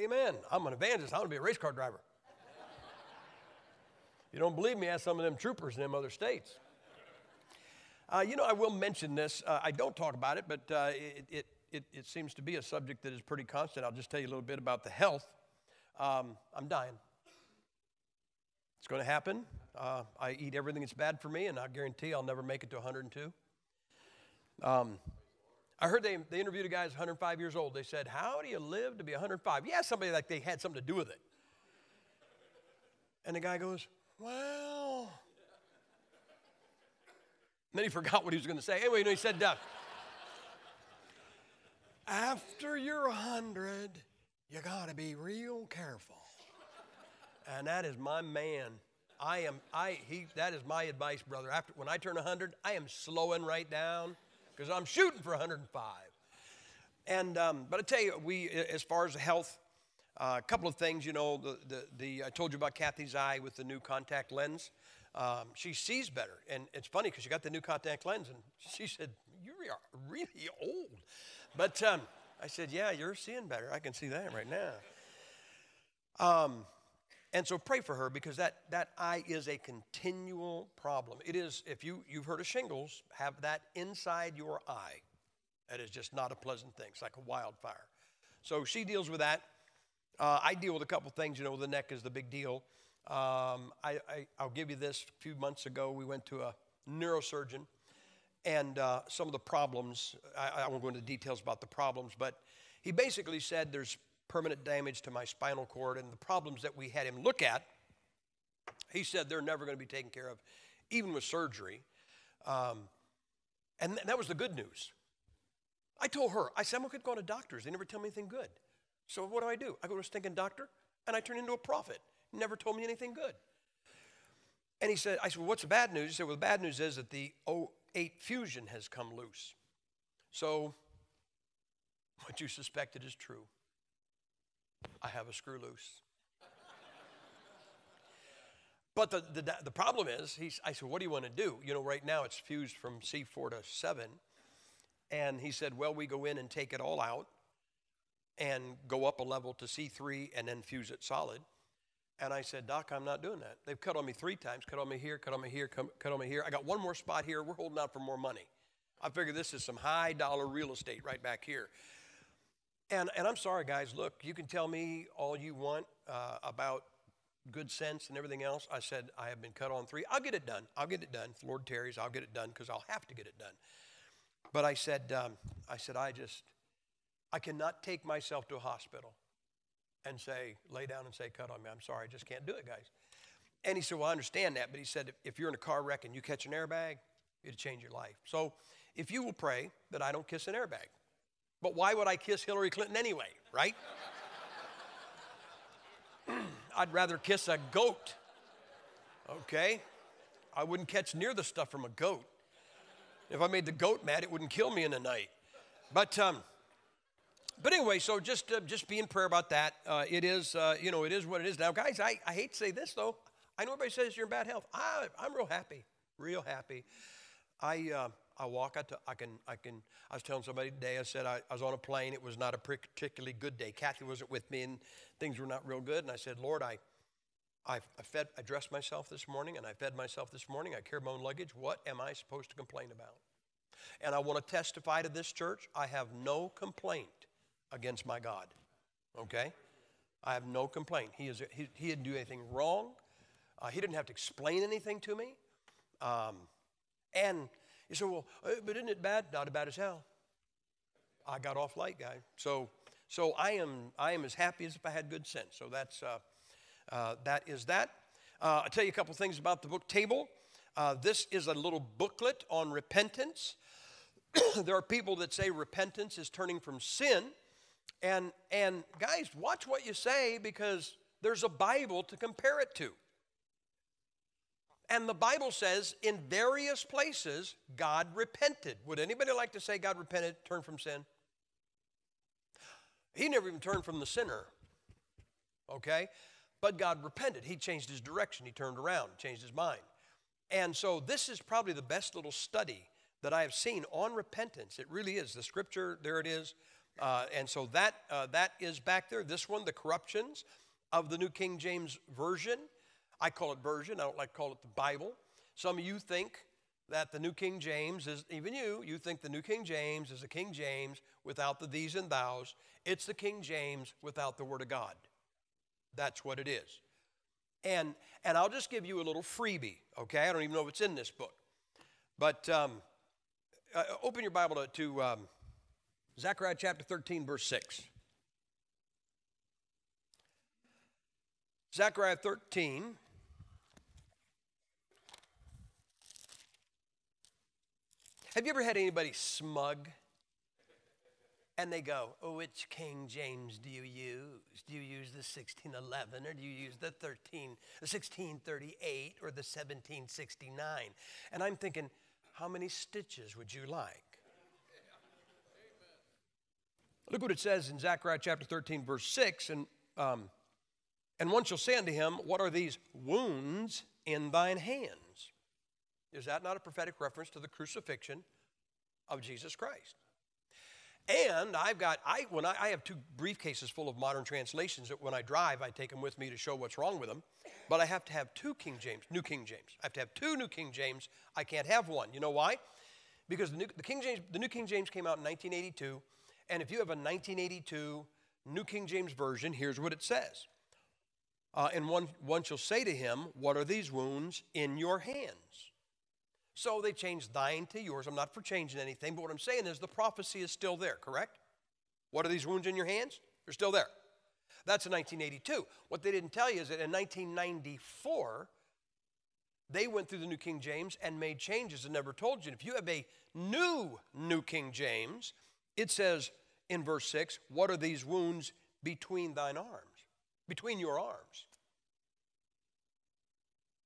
Amen. I'm an evangelist. I want to be a race car driver. you don't believe me? Ask some of them troopers in them other states. Uh, you know, I will mention this. Uh, I don't talk about it, but uh, it, it, it, it, seems to be a subject that is pretty constant. I'll just tell you a little bit about the health. Um, I'm dying. It's going to happen. Uh, I eat everything that's bad for me, and I guarantee I'll never make it to 102. Um, I heard they, they interviewed a guy who's 105 years old. They said, How do you live to be 105? Yeah, somebody like they had something to do with it. And the guy goes, Well. And then he forgot what he was going to say. Anyway, you know, he said, uh, After you're 100, you got to be real careful. And that is my man. I am, I, he, that is my advice, brother. After, when I turn 100, I am slowing right down because I'm shooting for 105. And, um, but I tell you, we, as far as health, uh, a couple of things, you know, the, the, the, I told you about Kathy's eye with the new contact lens. Um, she sees better. And it's funny because she got the new contact lens and she said, You are really old. But um, I said, Yeah, you're seeing better. I can see that right now. Um, and so pray for her because that, that eye is a continual problem. It is, if you, you've heard of shingles, have that inside your eye. That is just not a pleasant thing. It's like a wildfire. So she deals with that. Uh, I deal with a couple things. You know, the neck is the big deal. Um, I, will give you this. A few months ago, we went to a neurosurgeon, and uh, some of the problems, I, I won't go into details about the problems, but he basically said there's permanent damage to my spinal cord and the problems that we had him look at, he said they're never going to be taken care of, even with surgery. Um, and th- that was the good news. I told her, I said, I'm going to go to doctors. They never tell me anything good. So what do I do? I go to a stinking doctor and I turn into a prophet. Never told me anything good. And he said, I said, well, what's the bad news? He said, well, the bad news is that the 08 fusion has come loose. So what you suspected is true. I have a screw loose. but the, the, the problem is, he's, I said, what do you want to do? You know, right now it's fused from C4 to 7. And he said, well, we go in and take it all out and go up a level to C3 and then fuse it solid. And I said, Doc, I'm not doing that. They've cut on me three times cut on me here, cut on me here, cut on me here. I got one more spot here. We're holding out for more money. I figure this is some high dollar real estate right back here. And, and I'm sorry, guys. Look, you can tell me all you want uh, about good sense and everything else. I said, I have been cut on three. I'll get it done. I'll get it done. If Lord tarries, I'll get it done because I'll have to get it done. But I said, um, I said, I just, I cannot take myself to a hospital and say, lay down and say, cut on me. I'm sorry, I just can't do it, guys. And he said, Well, I understand that. But he said, if you're in a car wreck and you catch an airbag, it'll change your life. So if you will pray that I don't kiss an airbag. But why would I kiss Hillary Clinton anyway, right? I'd rather kiss a goat. Okay? I wouldn't catch near the stuff from a goat. If I made the goat mad, it wouldn't kill me in a night. But um, but anyway, so just uh, just be in prayer about that. Uh, it is uh, you know it is what it is. Now, guys, I, I hate to say this though. I know everybody says you're in bad health. I, I'm real happy, real happy. I uh, I walk. I, t- I can. I can. I was telling somebody today. I said I, I was on a plane. It was not a particularly good day. Kathy wasn't with me, and things were not real good. And I said, Lord, I, I, I fed. I dressed myself this morning, and I fed myself this morning. I carried my own luggage. What am I supposed to complain about? And I want to testify to this church. I have no complaint against my God. Okay, I have no complaint. He is. He, he didn't do anything wrong. Uh, he didn't have to explain anything to me. Um, and you say, well, uh, but isn't it bad? Not bad as hell. I got off light, guy. So, so I am, I am as happy as if I had good sense. So that's, uh, uh, that is that. Uh, I'll tell you a couple things about the book table. Uh, this is a little booklet on repentance. there are people that say repentance is turning from sin. And, and guys, watch what you say because there's a Bible to compare it to. And the Bible says in various places, God repented. Would anybody like to say God repented, turned from sin? He never even turned from the sinner. Okay? But God repented. He changed his direction. He turned around, changed his mind. And so this is probably the best little study that I have seen on repentance. It really is. The scripture, there it is. Uh, and so that, uh, that is back there. This one, the corruptions of the New King James Version. I call it version, I don't like to call it the Bible. Some of you think that the New King James is, even you, you think the New King James is the King James without the these and thous. It's the King James without the Word of God. That's what it is. And, and I'll just give you a little freebie, okay? I don't even know if it's in this book. But um, uh, open your Bible to, to um, Zechariah chapter 13, verse 6. Zechariah 13. Have you ever had anybody smug? And they go, oh, which King James do you use? Do you use the 1611 or do you use the 13, the 1638 or the 1769? And I'm thinking, how many stitches would you like? Look what it says in Zechariah chapter 13, verse 6. And, um, and shall say unto him, What are these wounds in thine hands? Is that not a prophetic reference to the crucifixion of Jesus Christ? And I've got, I, when I, I, have two briefcases full of modern translations that when I drive, I take them with me to show what's wrong with them. But I have to have two King James, New King James. I have to have two New King James. I can't have one. You know why? Because the New, the King James, the New King James came out in 1982. And if you have a 1982 New King James Version, here's what it says. Uh, and one, one shall say to him, What are these wounds in your hands? So they changed thine to yours. I'm not for changing anything, but what I'm saying is the prophecy is still there, correct? What are these wounds in your hands? They're still there. That's in 1982. What they didn't tell you is that in 1994, they went through the New King James and made changes and never told you. And if you have a new New King James, it says in verse 6, What are these wounds between thine arms? Between your arms.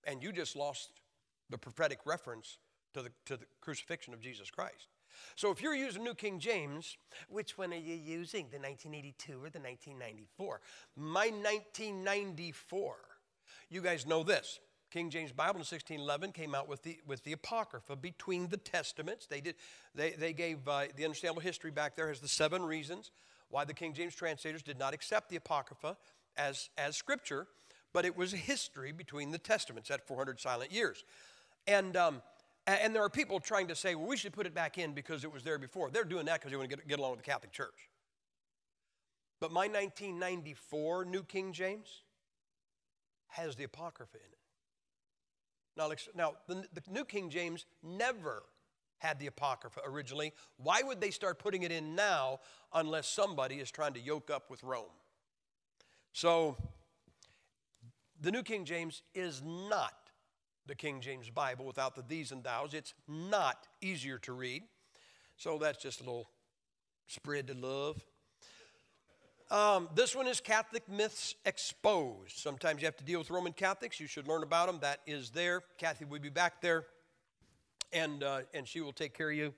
And you just lost the prophetic reference to the, to the crucifixion of Jesus Christ. So if you're using New King James, which one are you using, the 1982 or the 1994? My 1994. You guys know this. King James Bible in 1611 came out with the, with the Apocrypha between the Testaments. They, did, they, they gave uh, the understandable history back there as the seven reasons why the King James translators did not accept the Apocrypha as, as scripture, but it was a history between the Testaments, at 400 silent years. And, um, and there are people trying to say, well, we should put it back in because it was there before. They're doing that because they want to get, get along with the Catholic Church. But my 1994 New King James has the Apocrypha in it. Now, now the, the New King James never had the Apocrypha originally. Why would they start putting it in now unless somebody is trying to yoke up with Rome? So, the New King James is not the King James Bible without the these and thous. It's not easier to read. So that's just a little spread to love. Um, this one is Catholic Myths Exposed. Sometimes you have to deal with Roman Catholics. You should learn about them. That is there. Kathy will be back there, and, uh, and she will take care of you,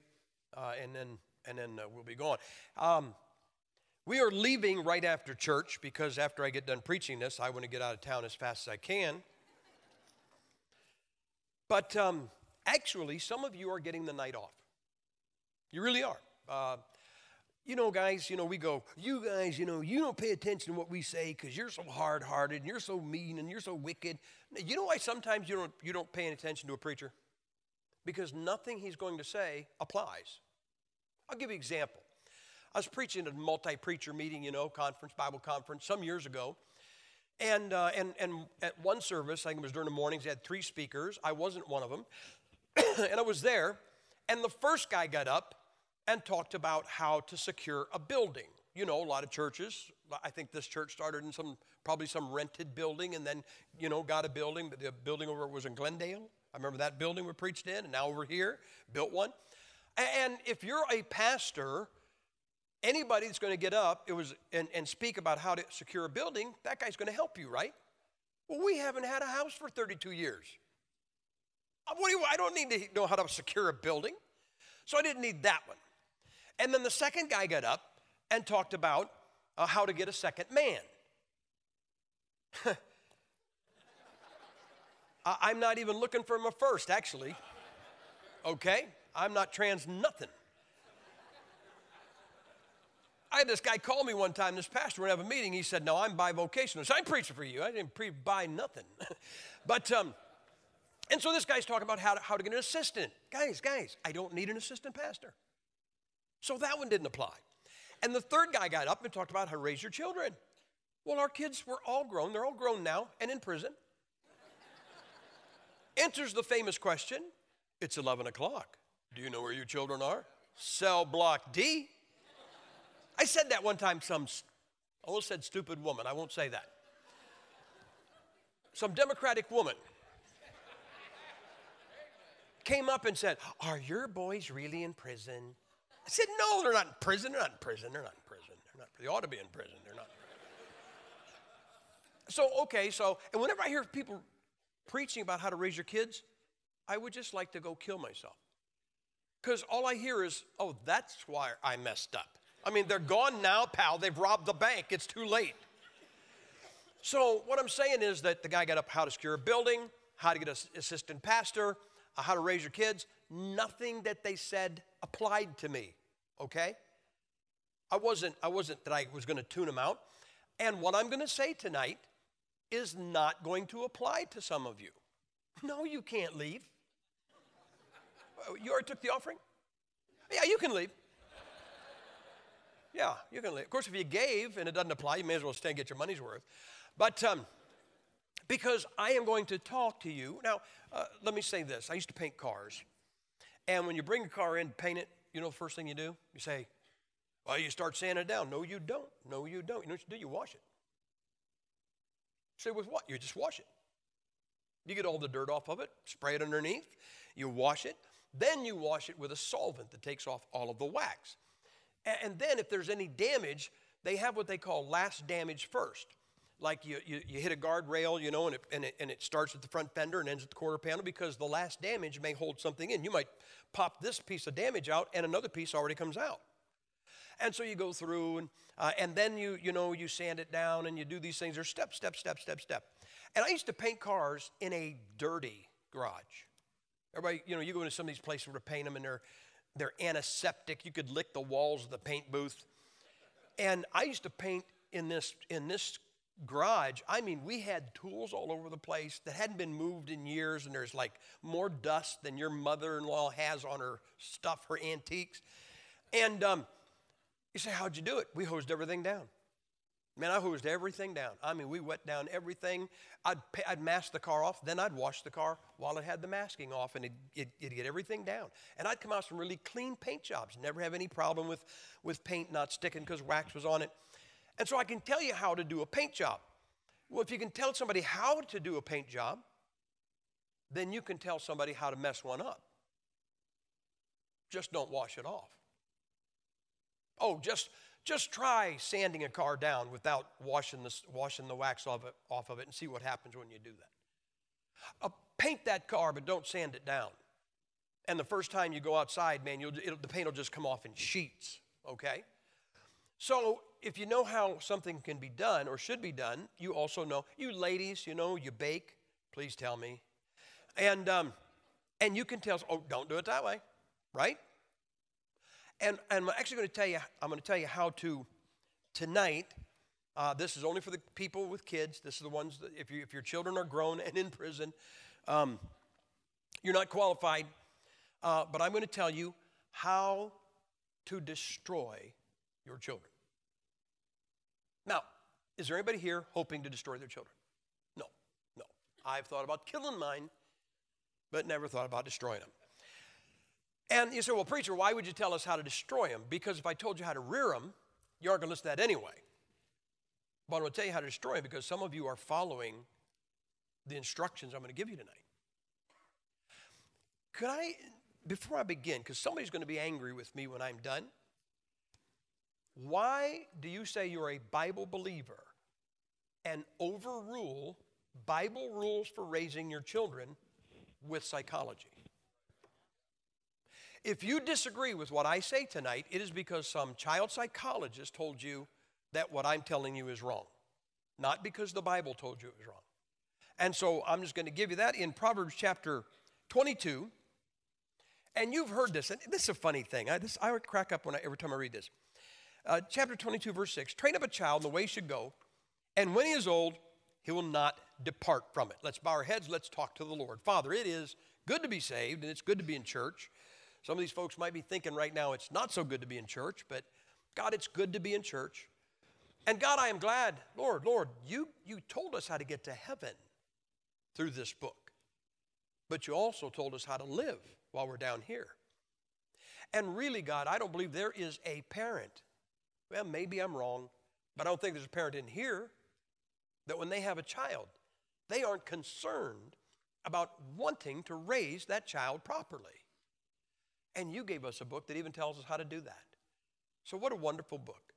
uh, and then, and then uh, we'll be gone. Um, we are leaving right after church because after I get done preaching this, I want to get out of town as fast as I can. But um, actually, some of you are getting the night off. You really are. Uh, you know, guys, you know, we go, you guys, you know, you don't pay attention to what we say because you're so hard hearted and you're so mean and you're so wicked. You know why sometimes you don't, you don't pay any attention to a preacher? Because nothing he's going to say applies. I'll give you an example. I was preaching at a multi preacher meeting, you know, conference, Bible conference, some years ago. And, uh, and, and at one service, I think it was during the mornings, they had three speakers. I wasn't one of them. and I was there, and the first guy got up and talked about how to secure a building. You know, a lot of churches, I think this church started in some, probably some rented building and then, you know, got a building. The building over was in Glendale. I remember that building we preached in, and now over here, built one. And if you're a pastor, anybody that's going to get up it was, and, and speak about how to secure a building, that guy's going to help you, right? Well, we haven't had a house for 32 years. Uh, what do you, I don't need to know how to secure a building. So I didn't need that one. And then the second guy got up and talked about uh, how to get a second man. I'm not even looking for him a first, actually. Okay? I'm not trans nothing. I had this guy call me one time, this pastor, when I have a meeting. He said, No, I'm bivocational. So I'm preaching for you. I didn't pre buy nothing. but, um, and so this guy's talking about how to, how to get an assistant. Guys, guys, I don't need an assistant pastor. So that one didn't apply. And the third guy got up and talked about how to raise your children. Well, our kids were all grown. They're all grown now and in prison. Answers the famous question It's 11 o'clock. Do you know where your children are? Cell block D. I said that one time, some, I almost said stupid woman. I won't say that. Some Democratic woman came up and said, Are your boys really in prison? I said, No, they're not in prison. They're not in prison. They're not in prison. They're not, they ought to be in prison. They're not. So, okay, so, and whenever I hear people preaching about how to raise your kids, I would just like to go kill myself. Because all I hear is, oh, that's why I messed up. I mean, they're gone now, pal. They've robbed the bank. It's too late. So, what I'm saying is that the guy got up how to secure a building, how to get an assistant pastor, uh, how to raise your kids. Nothing that they said applied to me, okay? I wasn't, I wasn't that I was going to tune them out. And what I'm going to say tonight is not going to apply to some of you. No, you can't leave. Uh, you already took the offering? Yeah, you can leave. Yeah, you can. Of course, if you gave and it doesn't apply, you may as well stay and get your money's worth. But um, because I am going to talk to you. Now, uh, let me say this I used to paint cars. And when you bring a car in, paint it, you know the first thing you do? You say, well, you start sanding it down. No, you don't. No, you don't. You know what you do? You wash it. Say, with what? You just wash it. You get all the dirt off of it, spray it underneath, you wash it. Then you wash it with a solvent that takes off all of the wax. And then if there's any damage, they have what they call last damage first. Like you, you, you hit a guardrail, you know, and it, and, it, and it starts at the front fender and ends at the quarter panel because the last damage may hold something in. You might pop this piece of damage out and another piece already comes out. And so you go through and, uh, and then you, you know, you sand it down and you do these things. There's step, step, step, step, step. And I used to paint cars in a dirty garage. Everybody, you know, you go into some of these places where to paint them and they're, they're antiseptic. You could lick the walls of the paint booth. And I used to paint in this, in this garage. I mean, we had tools all over the place that hadn't been moved in years, and there's like more dust than your mother in law has on her stuff, her antiques. And um, you say, How'd you do it? We hosed everything down. Man, I hosed everything down. I mean, we wet down everything. I'd, I'd mask the car off, then I'd wash the car while it had the masking off, and it'd, it, it'd get everything down. And I'd come out some really clean paint jobs, never have any problem with, with paint not sticking because wax was on it. And so I can tell you how to do a paint job. Well, if you can tell somebody how to do a paint job, then you can tell somebody how to mess one up. Just don't wash it off. Oh, just just try sanding a car down without washing the, washing the wax off, it, off of it and see what happens when you do that. Uh, paint that car, but don't sand it down. And the first time you go outside, man, the paint will just come off in sheets, okay? So if you know how something can be done or should be done, you also know, you ladies, you know, you bake, please tell me. And, um, and you can tell, oh, don't do it that way, right? And, and I'm actually going to tell you, I'm going to tell you how to tonight. Uh, this is only for the people with kids. This is the ones that, if, you, if your children are grown and in prison, um, you're not qualified. Uh, but I'm going to tell you how to destroy your children. Now, is there anybody here hoping to destroy their children? No, no. I've thought about killing mine, but never thought about destroying them. And you say, well, preacher, why would you tell us how to destroy them? Because if I told you how to rear them, you aren't going to listen to that anyway. But I'm going to tell you how to destroy them because some of you are following the instructions I'm going to give you tonight. Could I, before I begin, because somebody's going to be angry with me when I'm done, why do you say you're a Bible believer and overrule Bible rules for raising your children with psychology? If you disagree with what I say tonight, it is because some child psychologist told you that what I'm telling you is wrong, not because the Bible told you it was wrong. And so I'm just going to give you that in Proverbs chapter 22. And you've heard this, and this is a funny thing. I, this, I crack up when I, every time I read this. Uh, chapter 22, verse 6 Train up a child in the way he should go, and when he is old, he will not depart from it. Let's bow our heads, let's talk to the Lord. Father, it is good to be saved, and it's good to be in church. Some of these folks might be thinking right now it's not so good to be in church, but God, it's good to be in church. And God, I am glad, Lord, Lord, you, you told us how to get to heaven through this book, but you also told us how to live while we're down here. And really, God, I don't believe there is a parent. Well, maybe I'm wrong, but I don't think there's a parent in here that when they have a child, they aren't concerned about wanting to raise that child properly. And you gave us a book that even tells us how to do that. So, what a wonderful book.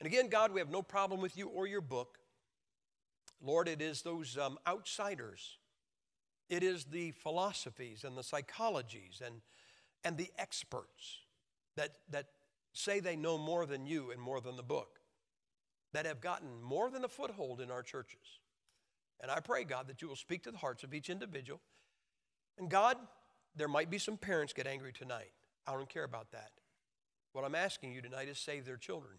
And again, God, we have no problem with you or your book. Lord, it is those um, outsiders, it is the philosophies and the psychologies and, and the experts that, that say they know more than you and more than the book that have gotten more than a foothold in our churches. And I pray, God, that you will speak to the hearts of each individual. And God, there might be some parents get angry tonight. I don't care about that. What I'm asking you tonight is save their children.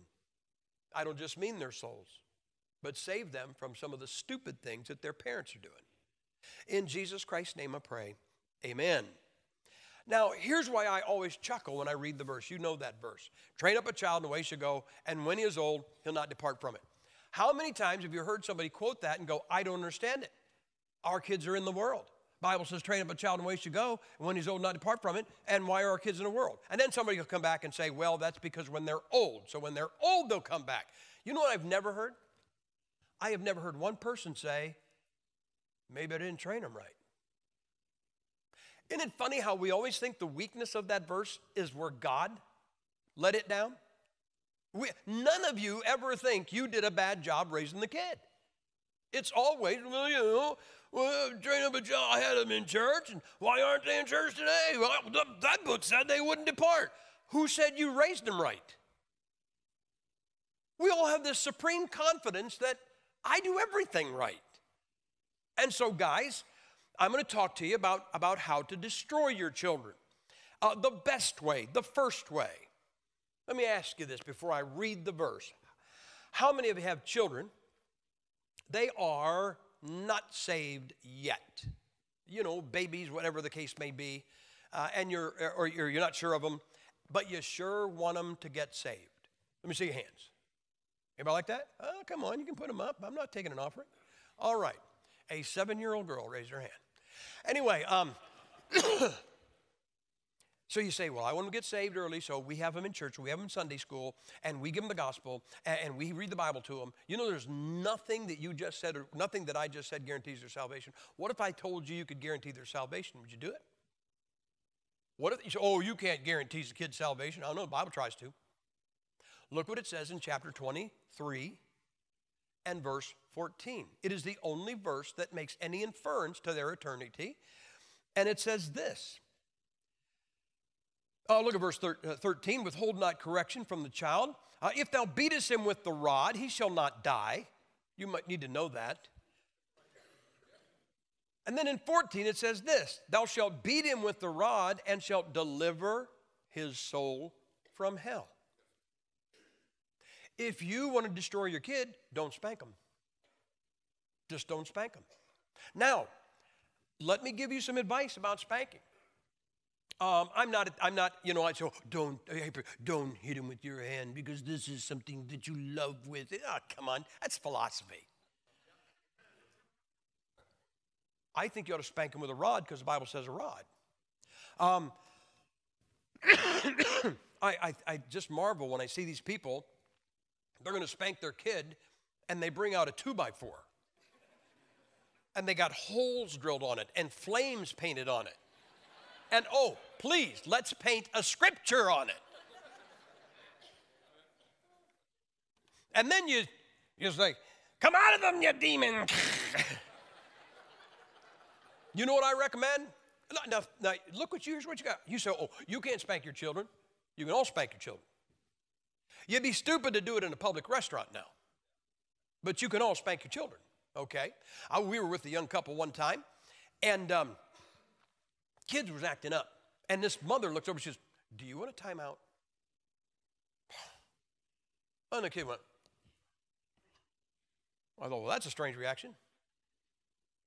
I don't just mean their souls, but save them from some of the stupid things that their parents are doing. In Jesus Christ's name I pray. Amen. Now, here's why I always chuckle when I read the verse. You know that verse. Train up a child in the way he should go, and when he is old, he'll not depart from it. How many times have you heard somebody quote that and go, I don't understand it? Our kids are in the world. Bible says, train up a child in the way he should go, and when he's old, not depart from it. And why are our kids in the world? And then somebody will come back and say, well, that's because when they're old. So when they're old, they'll come back. You know what I've never heard? I have never heard one person say, maybe I didn't train them right. Isn't it funny how we always think the weakness of that verse is where God let it down? We, none of you ever think you did a bad job raising the kid. It's always, well, you know, well, child. I had them in church, and why aren't they in church today? Well, that book said they wouldn't depart. Who said you raised them right? We all have this supreme confidence that I do everything right. And so, guys, I'm going to talk to you about, about how to destroy your children. Uh, the best way, the first way. Let me ask you this before I read the verse. How many of you have children? They are not saved yet. You know, babies, whatever the case may be, uh, and you're, or you're, you're not sure of them, but you sure want them to get saved. Let me see your hands. Anybody like that? Oh, come on, you can put them up. I'm not taking an offering. All right. A seven year old girl raised her hand. Anyway, um, So you say, well, I want them to get saved early, so we have them in church, we have them in Sunday school, and we give them the gospel, and we read the Bible to them. You know, there's nothing that you just said, or nothing that I just said guarantees their salvation. What if I told you you could guarantee their salvation? Would you do it? What if you say, oh, you can't guarantee the kid's salvation? I don't know, the Bible tries to. Look what it says in chapter 23 and verse 14. It is the only verse that makes any inference to their eternity. And it says this Oh, look at verse uh, 13. Withhold not correction from the child. Uh, if thou beatest him with the rod, he shall not die. You might need to know that. And then in 14, it says this Thou shalt beat him with the rod and shalt deliver his soul from hell. If you want to destroy your kid, don't spank him. Just don't spank him. Now, let me give you some advice about spanking. Um, I'm not, I'm not, you know, I say, oh, don't, don't hit him with your hand because this is something that you love with. Oh, come on, that's philosophy. I think you ought to spank him with a rod because the Bible says a rod. Um, I, I, I just marvel when I see these people, they're going to spank their kid and they bring out a two by four. And they got holes drilled on it and flames painted on it. And oh, please, let's paint a scripture on it. And then you, you say, come out of them, you demon. you know what I recommend? Now, now, look what you, here's what you got. You say, oh, you can't spank your children. You can all spank your children. You'd be stupid to do it in a public restaurant now. But you can all spank your children, okay? I, we were with a young couple one time, and um, kids was acting up. And this mother looks over, she says, Do you want a timeout? And the kid went, I thought, well, that's a strange reaction.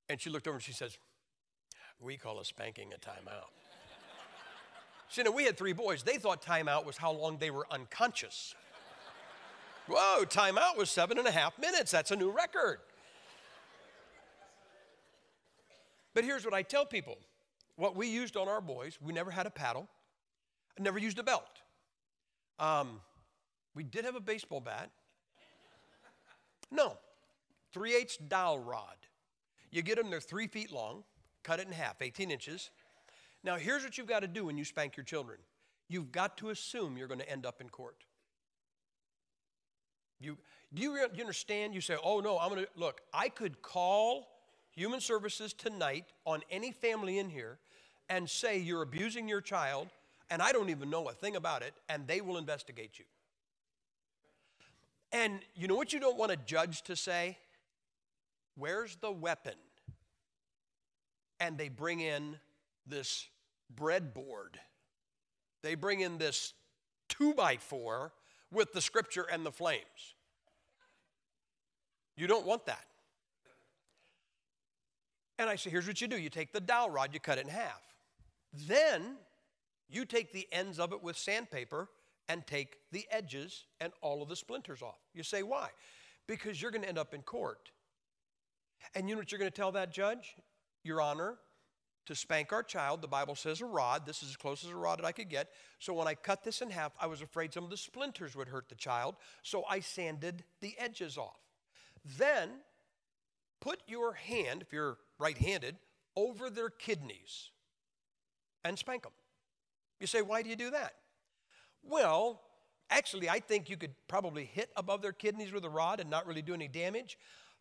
And she looked over and she says, We call a spanking a timeout. See, now we had three boys. They thought timeout was how long they were unconscious. Whoa, timeout was seven and a half minutes. That's a new record. But here's what I tell people what we used on our boys, we never had a paddle, I never used a belt. Um, we did have a baseball bat. No, 3 8 dowel rod. You get them, they're three feet long, cut it in half, 18 inches. Now, here's what you've got to do when you spank your children you've got to assume you're going to end up in court. You, do, you, do you understand? You say, oh no, I'm going to, look, I could call human services tonight on any family in here and say you're abusing your child, and I don't even know a thing about it, and they will investigate you. And you know what you don't want a judge to say? Where's the weapon? And they bring in this breadboard. They bring in this two by four with the scripture and the flames. You don't want that. And I say, here's what you do you take the dowel rod, you cut it in half. Then you take the ends of it with sandpaper and take the edges and all of the splinters off. You say, why? Because you're going to end up in court. And you know what you're going to tell that judge? Your Honor, to spank our child, the Bible says a rod. This is as close as a rod that I could get. So when I cut this in half, I was afraid some of the splinters would hurt the child. So I sanded the edges off. Then put your hand, if you're right handed, over their kidneys and spank them. You say, why do you do that? Well, actually, I think you could probably hit above their kidneys with a rod and not really do any damage.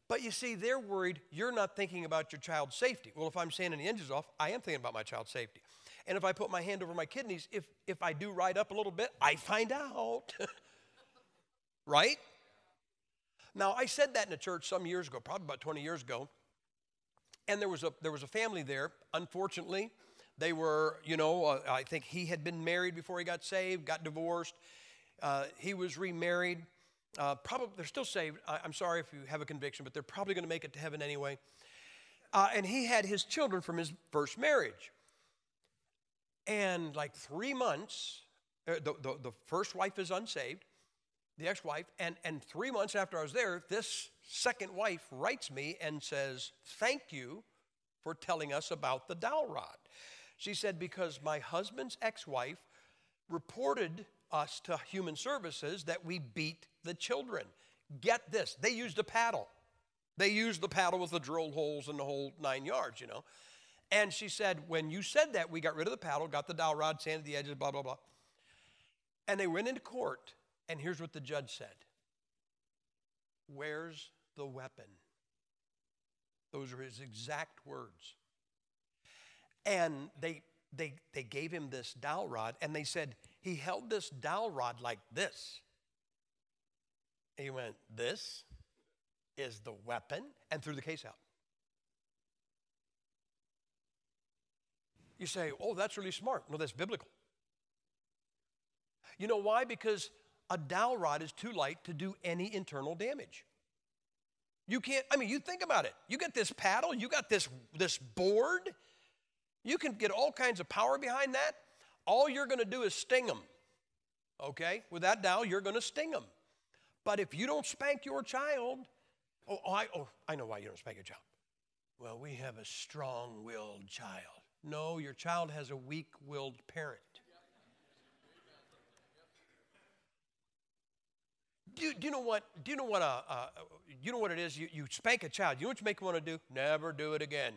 But you see, they're worried you're not thinking about your child's safety. Well, if I'm sanding the engines off, I am thinking about my child's safety. And if I put my hand over my kidneys, if, if I do ride up a little bit, I find out. right? Now, I said that in a church some years ago, probably about 20 years ago. And there was a, there was a family there. Unfortunately, they were, you know, uh, I think he had been married before he got saved, got divorced. Uh, he was remarried. Uh, probably they're still saved. I, am sorry if you have a conviction, but they're probably going to make it to heaven anyway. Uh, and he had his children from his first marriage. And like three months, uh, the, the, the first wife is unsaved, the ex wife. And, and three months after I was there, this second wife writes me and says, Thank you for telling us about the dowel rod. She said, Because my husband's ex wife reported us to human services that we beat the children. Get this, they used a paddle. They used the paddle with the drill holes and the whole nine yards, you know. And she said, When you said that, we got rid of the paddle, got the dowel rod, sanded the edges, blah, blah, blah. And they went into court, and here's what the judge said Where's the weapon? Those are his exact words. And they, they, they gave him this dowel rod, and they said, he held this dowel rod like this. he went, This is the weapon, and threw the case out. You say, Oh, that's really smart. No, that's biblical. You know why? Because a dowel rod is too light to do any internal damage. You can't, I mean, you think about it. You got this paddle, you got this, this board, you can get all kinds of power behind that. All you're going to do is sting them. Okay? With that dowel, you're going to sting them. But if you don't spank your child, oh, oh, I, oh, I know why you don't spank your child. Well, we have a strong willed child. No, your child has a weak willed parent. Do you, do you, know what? Do you know what? Uh, uh, you know what it is? You, you spank a child. You know what you make them want to do? Never do it again.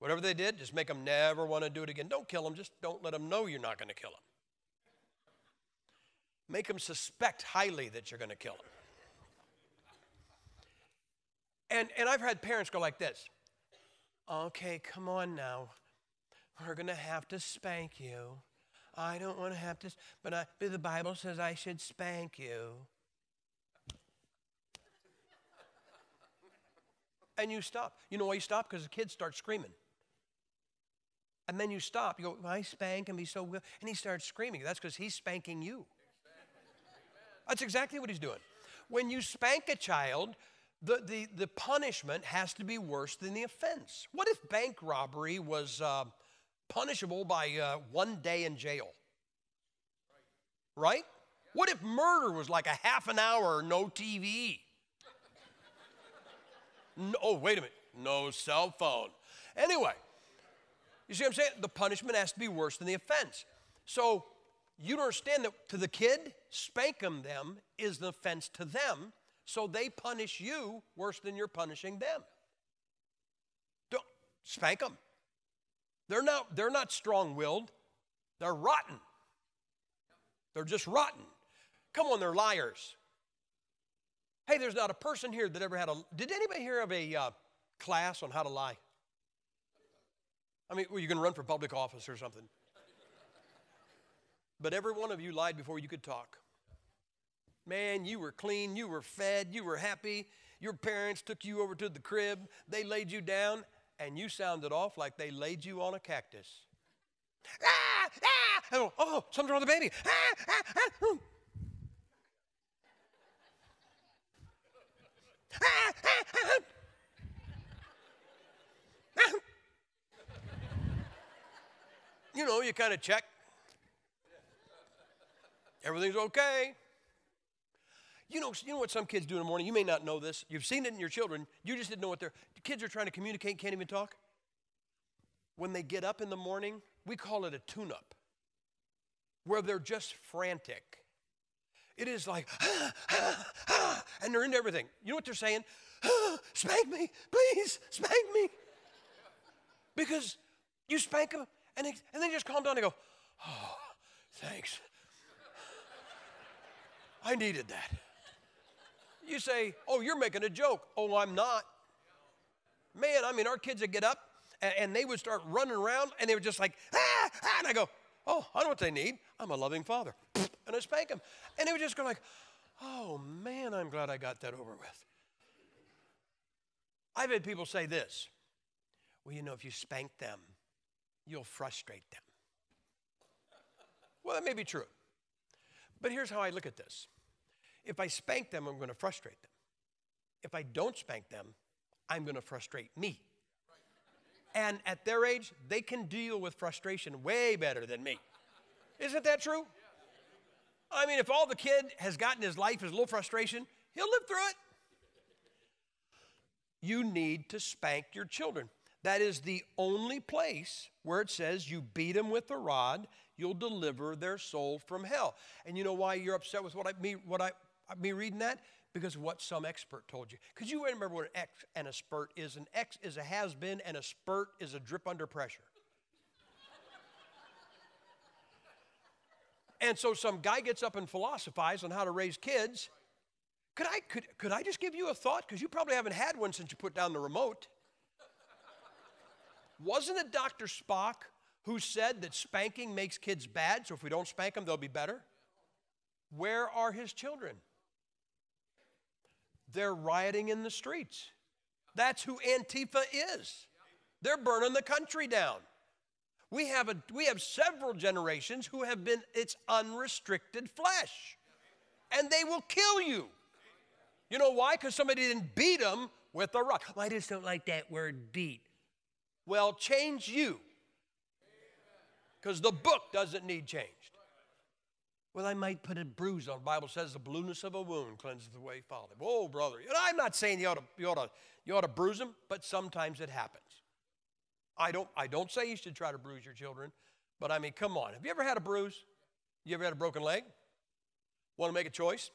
Whatever they did, just make them never want to do it again. Don't kill them, just don't let them know you're not going to kill them. Make them suspect highly that you're going to kill them. And, and I've had parents go like this Okay, come on now. We're going to have to spank you. I don't want to have to, but, I, but the Bible says I should spank you. and you stop. You know why you stop? Because the kids start screaming. And then you stop. You go, I spank him, he's so good. And he starts screaming. That's because he's spanking you. That's exactly what he's doing. when you spank a child, the, the, the punishment has to be worse than the offense. What if bank robbery was uh, punishable by uh, one day in jail? Right? What if murder was like a half an hour, no TV? No, oh, wait a minute. No cell phone. Anyway, you see what I'm saying? The punishment has to be worse than the offense. So you don't understand that to the kid, spanking them is the offense to them. So they punish you worse than you're punishing them. Don't spank them. They're not, they're not strong-willed. They're rotten. They're just rotten. Come on, they're liars. Hey, there's not a person here that ever had a. Did anybody hear of a uh, class on how to lie? I mean, were you to run for public office or something? But every one of you lied before you could talk. Man, you were clean, you were fed, you were happy. Your parents took you over to the crib, they laid you down, and you sounded off like they laid you on a cactus. Ah, ah, oh, oh something's wrong with the baby. Ah, ah, ah. Ah, ah, ah. You know, you kind of check. Everything's okay. You know, you know what some kids do in the morning? You may not know this. You've seen it in your children. You just didn't know what they're. The kids are trying to communicate, can't even talk. When they get up in the morning, we call it a tune up, where they're just frantic. It is like, ah, ah, ah, and they're into everything. You know what they're saying? spank me, please, spank me. Because you spank them, and they, and they just calm down and go, oh, thanks. I needed that. You say, oh, you're making a joke. Oh, I'm not. Man, I mean, our kids would get up and, and they would start running around and they were just like, ah, ah, and I go, oh, I know what they need. I'm a loving father. And I spank them. And they would just go like, oh man, I'm glad I got that over with. I've had people say this well, you know, if you spank them, you'll frustrate them. Well, that may be true. But here's how I look at this if I spank them, I'm going to frustrate them. If I don't spank them, I'm going to frustrate me. And at their age, they can deal with frustration way better than me. Isn't that true? I mean, if all the kid has gotten his life is a little frustration, he'll live through it. You need to spank your children. That is the only place where it says you beat them with the rod, you'll deliver their soul from hell. And you know why you're upset with what I me what I me reading that? Because what some expert told you. Because you remember what an X and a spurt is. An X is a has been, and a spurt is a drip under pressure. and so some guy gets up and philosophizes on how to raise kids. Could I, could, could I just give you a thought? Because you probably haven't had one since you put down the remote. Wasn't it Dr. Spock who said that spanking makes kids bad, so if we don't spank them, they'll be better? Where are his children? They're rioting in the streets. That's who Antifa is. They're burning the country down. We have, a, we have several generations who have been its unrestricted flesh, and they will kill you. You know why? Because somebody didn't beat them with a rock. Well, I just don't like that word beat. Well, change you. Because the book doesn't need changed. Well, I might put a bruise on. The Bible says the blueness of a wound cleanses the way followed. Oh, brother. I'm not saying you ought, to, you, ought to, you ought to bruise them, but sometimes it happens. I don't, I don't say you should try to bruise your children, but I mean, come on. Have you ever had a bruise? You ever had a broken leg? Want to make a choice?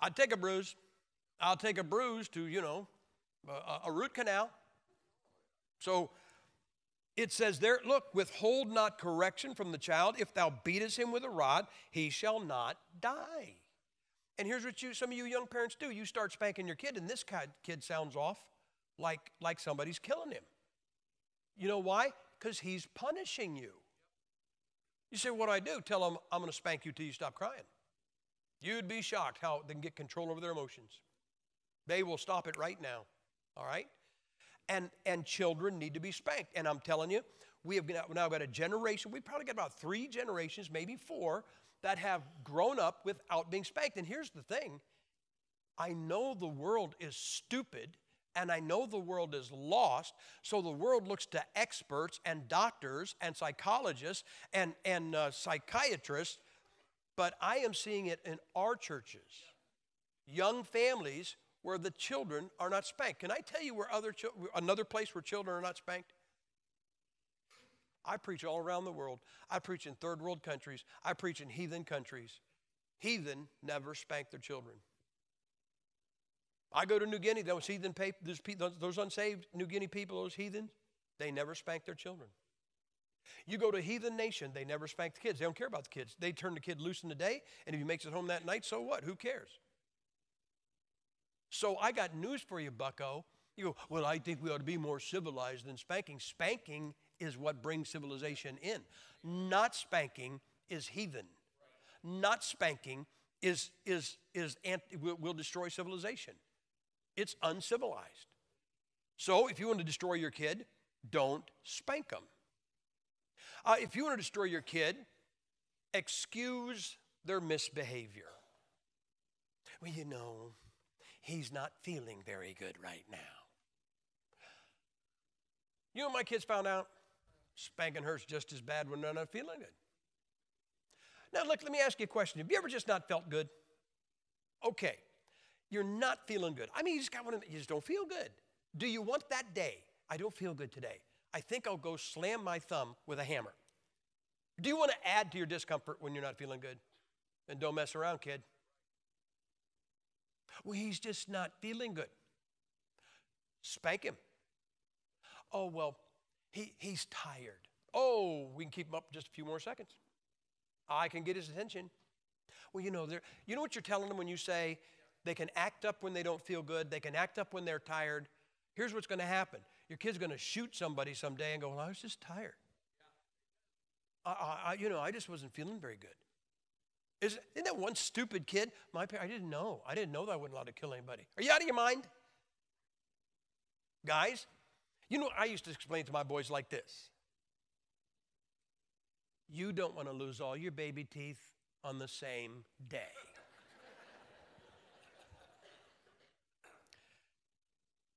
I'd take a bruise. I'll take a bruise to, you know, a, a root canal. So it says there, look, withhold not correction from the child. If thou beatest him with a rod, he shall not die. And here's what you, some of you young parents do. You start spanking your kid, and this kid sounds off like, like somebody's killing him. You know why? Because he's punishing you. You say, what do I do? Tell him, I'm going to spank you till you stop crying. You'd be shocked how they can get control over their emotions. They will stop it right now. All right? And, and children need to be spanked. And I'm telling you, we have now got a generation, we've probably got about three generations, maybe four, that have grown up without being spanked. And here's the thing I know the world is stupid and I know the world is lost, so the world looks to experts and doctors and psychologists and, and uh, psychiatrists, but I am seeing it in our churches. Young families where the children are not spanked. Can I tell you where other another place where children are not spanked? I preach all around the world. I preach in third world countries. I preach in heathen countries. Heathen never spank their children. I go to New Guinea, those heathen those, those unsaved New Guinea people, those heathens, they never spank their children. You go to a heathen nation, they never spank the kids. They don't care about the kids. They turn the kid loose in the day, and if he makes it home that night, so what? Who cares? So I got news for you, bucko. You go, well, I think we ought to be more civilized than spanking. Spanking is what brings civilization in. Not spanking is heathen. Not spanking is, is, is anti, will, will destroy civilization. It's uncivilized. So if you want to destroy your kid, don't spank them. Uh, if you want to destroy your kid, excuse their misbehavior. Well, you know, he's not feeling very good right now. You what my kids found out? Spanking hurts just as bad when they're not feeling good. Now, look, let me ask you a question. Have you ever just not felt good? Okay, you're not feeling good. I mean, you just got one, you just don't feel good. Do you want that day? I don't feel good today. I think I'll go slam my thumb with a hammer. Do you want to add to your discomfort when you're not feeling good? And don't mess around, kid. Well, he's just not feeling good. Spank him. Oh, well, he, he's tired. Oh, we can keep him up just a few more seconds. I can get his attention. Well, you know, you know what you're telling them when you say they can act up when they don't feel good, they can act up when they're tired. Here's what's going to happen your kid's going to shoot somebody someday and go, Well, I was just tired. I, I, you know, I just wasn't feeling very good. Isn't, that one stupid kid? My parents, I didn't know. I didn't know that I wasn't allowed to kill anybody. Are you out of your mind? Guys, you know, I used to explain to my boys like this You don't want to lose all your baby teeth on the same day.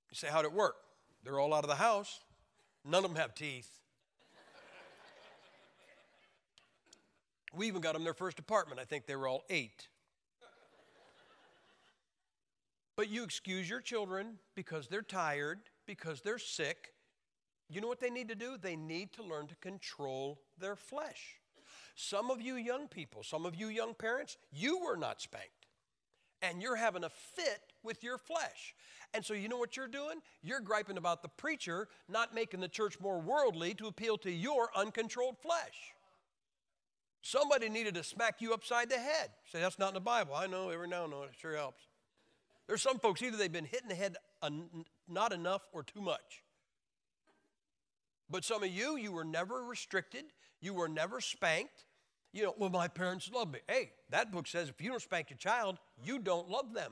You say, how'd it work? They're all out of the house. None of them have teeth. We even got them their first apartment. I think they were all eight. But you excuse your children because they're tired, because they're sick. You know what they need to do? They need to learn to control their flesh. Some of you young people, some of you young parents, you were not spanked. And you're having a fit with your flesh. And so, you know what you're doing? You're griping about the preacher not making the church more worldly to appeal to your uncontrolled flesh. Somebody needed to smack you upside the head. Say, that's not in the Bible. I know every now and then, it sure helps. There's some folks, either they've been hit in the head not enough or too much. But some of you, you were never restricted, you were never spanked. You know, well, my parents love me. Hey, that book says if you don't spank your child, you don't love them.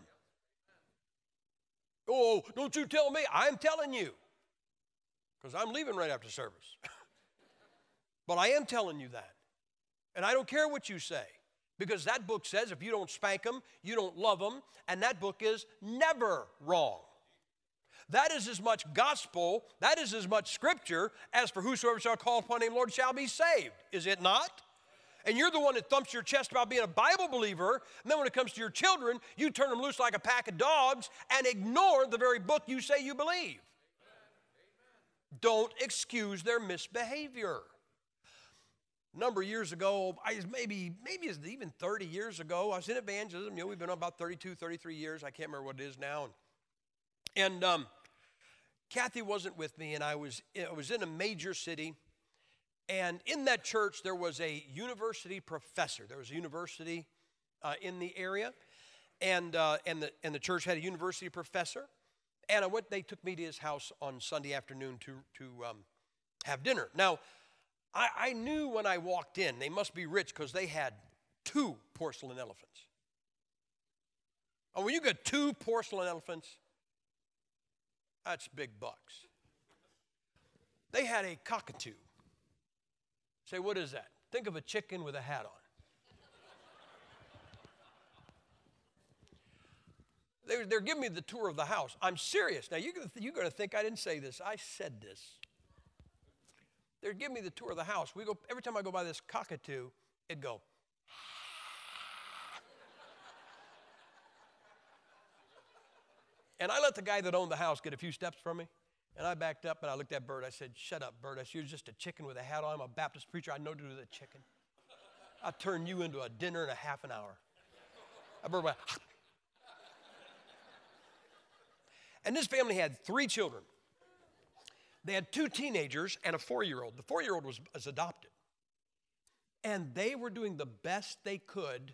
Oh, don't you tell me. I'm telling you. Because I'm leaving right after service. but I am telling you that. And I don't care what you say. Because that book says if you don't spank them, you don't love them. And that book is never wrong. That is as much gospel, that is as much scripture as for whosoever shall call upon him, Lord, shall be saved. Is it not? and you're the one that thumps your chest about being a Bible believer, and then when it comes to your children, you turn them loose like a pack of dogs and ignore the very book you say you believe. Don't excuse their misbehavior. A number of years ago, I maybe maybe it's even 30 years ago, I was in evangelism. You know, we've been on about 32, 33 years. I can't remember what it is now. And, and um, Kathy wasn't with me, and I was I was in a major city and in that church, there was a university professor. There was a university uh, in the area, and, uh, and, the, and the church had a university professor. And I went, they took me to his house on Sunday afternoon to, to um, have dinner. Now, I, I knew when I walked in they must be rich because they had two porcelain elephants. Oh, when you get two porcelain elephants, that's big bucks. They had a cockatoo. Say, what is that? Think of a chicken with a hat on. they're, they're giving me the tour of the house. I'm serious. Now, you're, you're going to think I didn't say this. I said this. They're giving me the tour of the house. We go, every time I go by this cockatoo, it'd go, And I let the guy that owned the house get a few steps from me. And I backed up and I looked at Bert. I said, Shut up, Bert. I said, You're just a chicken with a hat on. I'm a Baptist preacher. I know to do a chicken. I'll turn you into a dinner in a half an hour. I Bert went, And this family had three children. They had two teenagers and a four year old. The four year old was, was adopted. And they were doing the best they could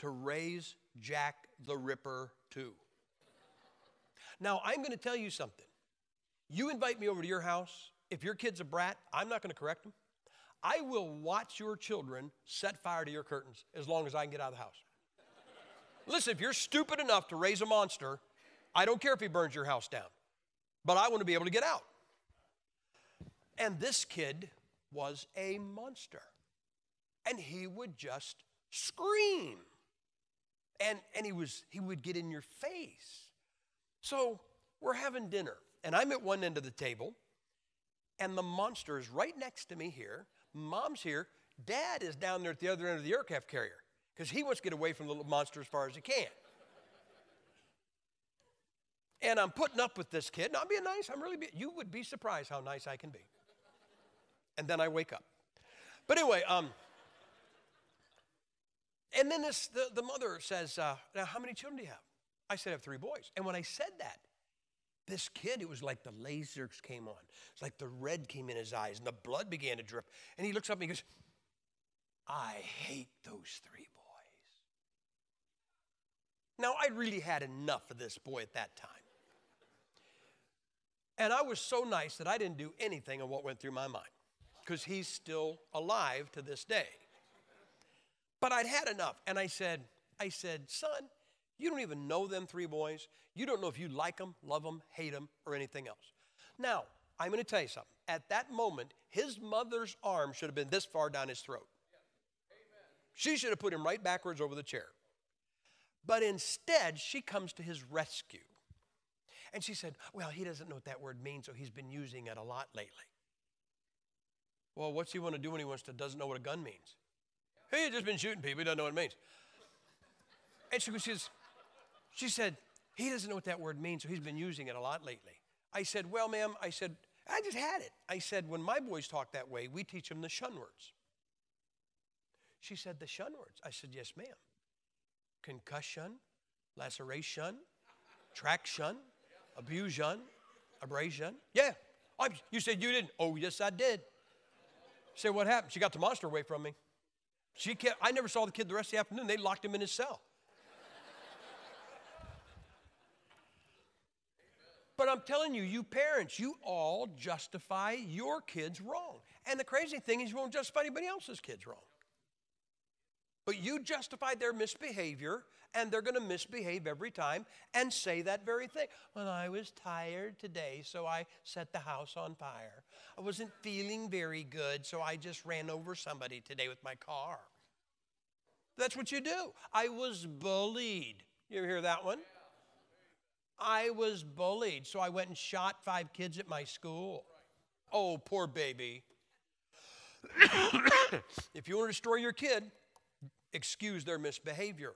to raise Jack the Ripper, too. Now, I'm going to tell you something. You invite me over to your house. If your kid's a brat, I'm not going to correct him. I will watch your children set fire to your curtains as long as I can get out of the house. Listen, if you're stupid enough to raise a monster, I don't care if he burns your house down, but I want to be able to get out. And this kid was a monster. And he would just scream. And, and he, was, he would get in your face. So we're having dinner, and I'm at one end of the table, and the monster is right next to me here. Mom's here. Dad is down there at the other end of the aircraft carrier because he wants to get away from the little monster as far as he can. And I'm putting up with this kid, I'm being nice. I'm really, be, you would be surprised how nice I can be. And then I wake up. But anyway, um, and then this, the, the mother says, uh, Now, how many children do you have? I said, I have three boys. And when I said that, this kid, it was like the lasers came on. It's like the red came in his eyes and the blood began to drip. And he looks up and he goes, I hate those three boys. Now, I really had enough of this boy at that time. And I was so nice that I didn't do anything of what went through my mind because he's still alive to this day. But I'd had enough. And I said, I said, son, you don't even know them three boys. You don't know if you like them, love them, hate them, or anything else. Now, I'm going to tell you something. At that moment, his mother's arm should have been this far down his throat. She should have put him right backwards over the chair. But instead, she comes to his rescue. And she said, Well, he doesn't know what that word means, so he's been using it a lot lately. Well, what's he want to do when he wants to doesn't know what a gun means? He just been shooting people, he doesn't know what it means. And she says, she said, he doesn't know what that word means, so he's been using it a lot lately. I said, well, ma'am, I said, I just had it. I said, when my boys talk that way, we teach them the shun words. She said, the shun words. I said, yes, ma'am. Concussion, laceration, traction, abusion, abrasion. Yeah. You said you didn't. Oh, yes, I did. Say, what happened? She got the monster away from me. She kept, I never saw the kid the rest of the afternoon. They locked him in his cell. But I'm telling you, you parents, you all justify your kids wrong. And the crazy thing is, you won't justify anybody else's kids wrong. But you justify their misbehavior, and they're going to misbehave every time and say that very thing. Well, I was tired today, so I set the house on fire. I wasn't feeling very good, so I just ran over somebody today with my car. That's what you do. I was bullied. You ever hear that one? I was bullied, so I went and shot five kids at my school. Oh, poor baby. if you want to destroy your kid, excuse their misbehavior.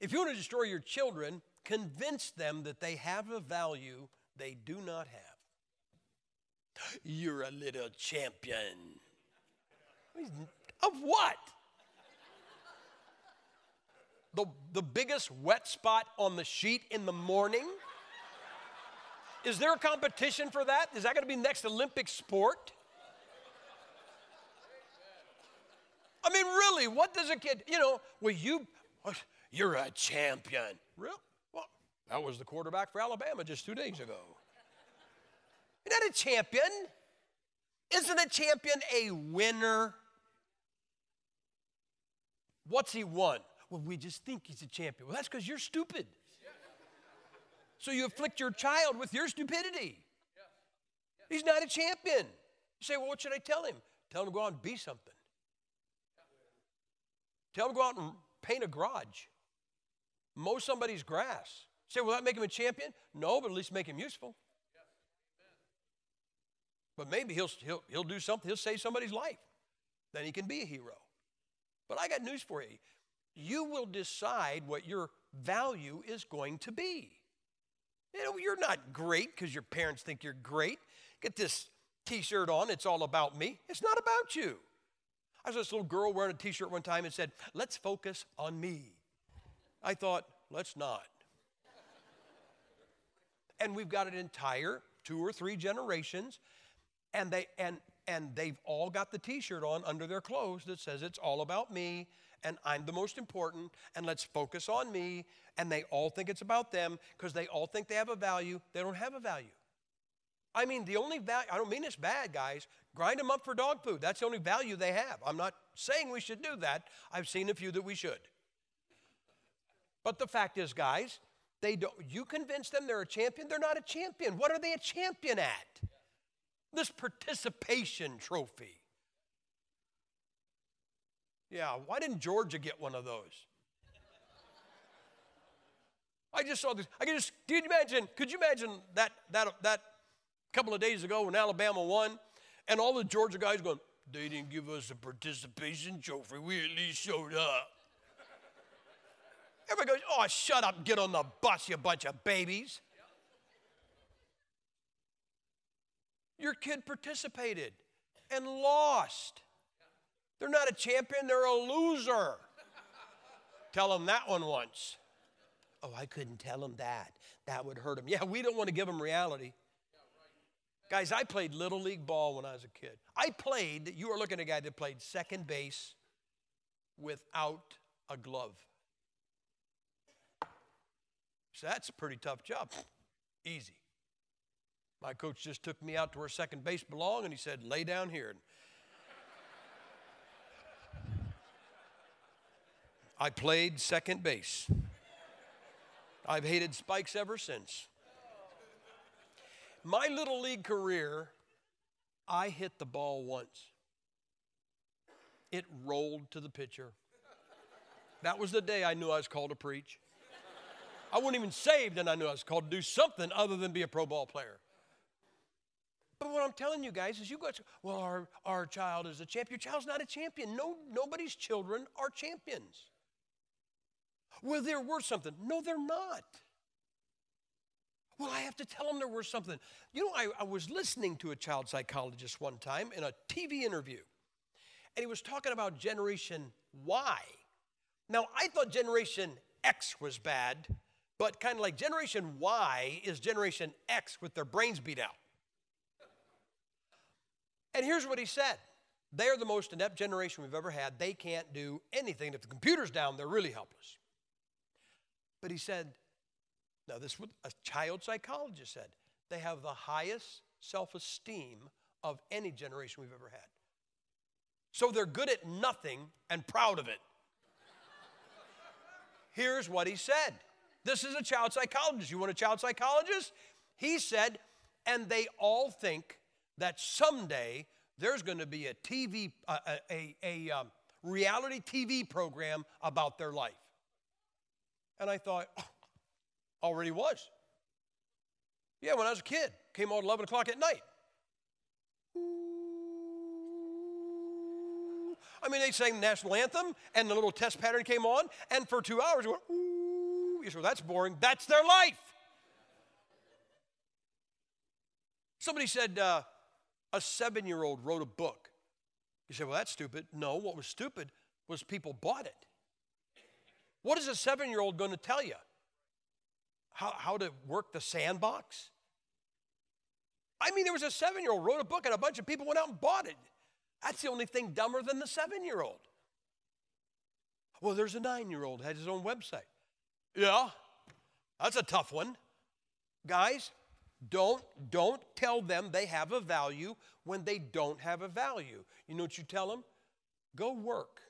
If you want to destroy your children, convince them that they have a value they do not have. You're a little champion. Of what? the, the biggest wet spot on the sheet in the morning? Is there a competition for that? Is that going to be next Olympic sport? I mean, really, what does a kid, you know, well, you, you're a champion. Really? Well, that was the quarterback for Alabama just two days ago. Isn't that a champion? Isn't a champion a winner? What's he won? Well, we just think he's a champion. Well, that's because you're stupid. So you afflict your child with your stupidity. He's not a champion. You say, well, what should I tell him? Tell him to go out and be something. Tell him to go out and paint a garage, mow somebody's grass. Say, will that make him a champion? No, but at least make him useful. But maybe he'll, he'll, he'll do something, he'll save somebody's life. Then he can be a hero. But I got news for you. You will decide what your value is going to be. You know, you're not great because your parents think you're great. Get this t shirt on, it's all about me. It's not about you. I saw this little girl wearing a t shirt one time and said, Let's focus on me. I thought, Let's not. and we've got an entire two or three generations, and, they, and, and they've all got the t shirt on under their clothes that says, It's all about me and I'm the most important, and let's focus on me. And they all think it's about them because they all think they have a value. They don't have a value. I mean, the only value, I don't mean it's bad, guys. Grind them up for dog food. That's the only value they have. I'm not saying we should do that. I've seen a few that we should. But the fact is, guys, they don't, you convince them they're a champion, they're not a champion. What are they a champion at? This participation trophy. Yeah, why didn't Georgia get one of those? I just saw this. I can just, did you imagine, could you imagine that, that, that couple of days ago when Alabama won and all the Georgia guys going, they didn't give us a participation trophy. We at least showed up. Everybody goes, oh, shut up, get on the bus, you bunch of babies. Your kid participated and lost. They're not a champion, they're a loser. tell them that one once. Oh, I couldn't tell them that. That would hurt them. Yeah, we don't want to give them reality. Guys, I played Little League ball when I was a kid. I played, you are looking at a guy that played second base without a glove. So that's a pretty tough job. Easy. My coach just took me out to where second base belonged and he said, lay down here. I played second base. I've hated spikes ever since. My little league career, I hit the ball once. It rolled to the pitcher. That was the day I knew I was called to preach. I wasn't even saved, and I knew I was called to do something other than be a pro ball player. But what I'm telling you guys is you guys, well, our, our child is a champion. Your child's not a champion. No, nobody's children are champions. Well, they're worth something. No, they're not. Well, I have to tell them they're worth something. You know, I, I was listening to a child psychologist one time in a TV interview, and he was talking about Generation Y. Now, I thought Generation X was bad, but kind of like Generation Y is Generation X with their brains beat out. And here's what he said They're the most inept generation we've ever had. They can't do anything. If the computer's down, they're really helpless. But he said, now this what a child psychologist said, they have the highest self-esteem of any generation we've ever had. So they're good at nothing and proud of it. Here's what he said. This is a child psychologist. You want a child psychologist? He said, and they all think that someday there's going to be a TV, a, a, a, a um, reality TV program about their life. And I thought, oh, already was. Yeah, when I was a kid, came on 11 o'clock at night. I mean, they sang the national anthem, and the little test pattern came on, and for two hours, went, ooh. You said, well, that's boring. That's their life. Somebody said uh, a seven year old wrote a book. You say, well, that's stupid. No, what was stupid was people bought it. What is a seven year old going to tell you? How, how to work the sandbox? I mean, there was a seven year old wrote a book and a bunch of people went out and bought it. That's the only thing dumber than the seven year old. Well, there's a nine year old, had his own website. Yeah, that's a tough one. Guys, don't, don't tell them they have a value when they don't have a value. You know what you tell them? Go work.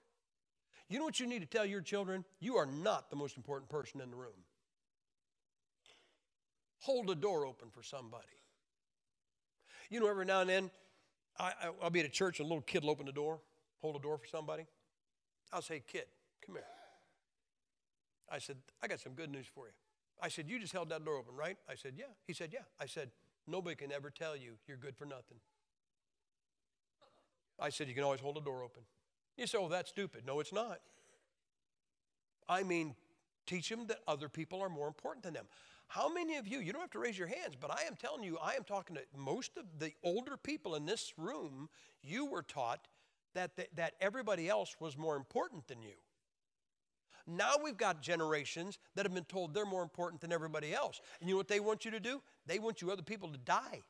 You know what you need to tell your children? You are not the most important person in the room. Hold a door open for somebody. You know, every now and then, I I, will be at a church and a little kid will open the door, hold a door for somebody. I'll say, Kid, come here. I said, I got some good news for you. I said, You just held that door open, right? I said, Yeah. He said, Yeah. I said, Nobody can ever tell you you're good for nothing. I said, You can always hold a door open. You say, Oh, that's stupid. No, it's not. I mean, teach them that other people are more important than them. How many of you, you don't have to raise your hands, but I am telling you, I am talking to most of the older people in this room, you were taught that, that, that everybody else was more important than you. Now we've got generations that have been told they're more important than everybody else. And you know what they want you to do? They want you other people to die.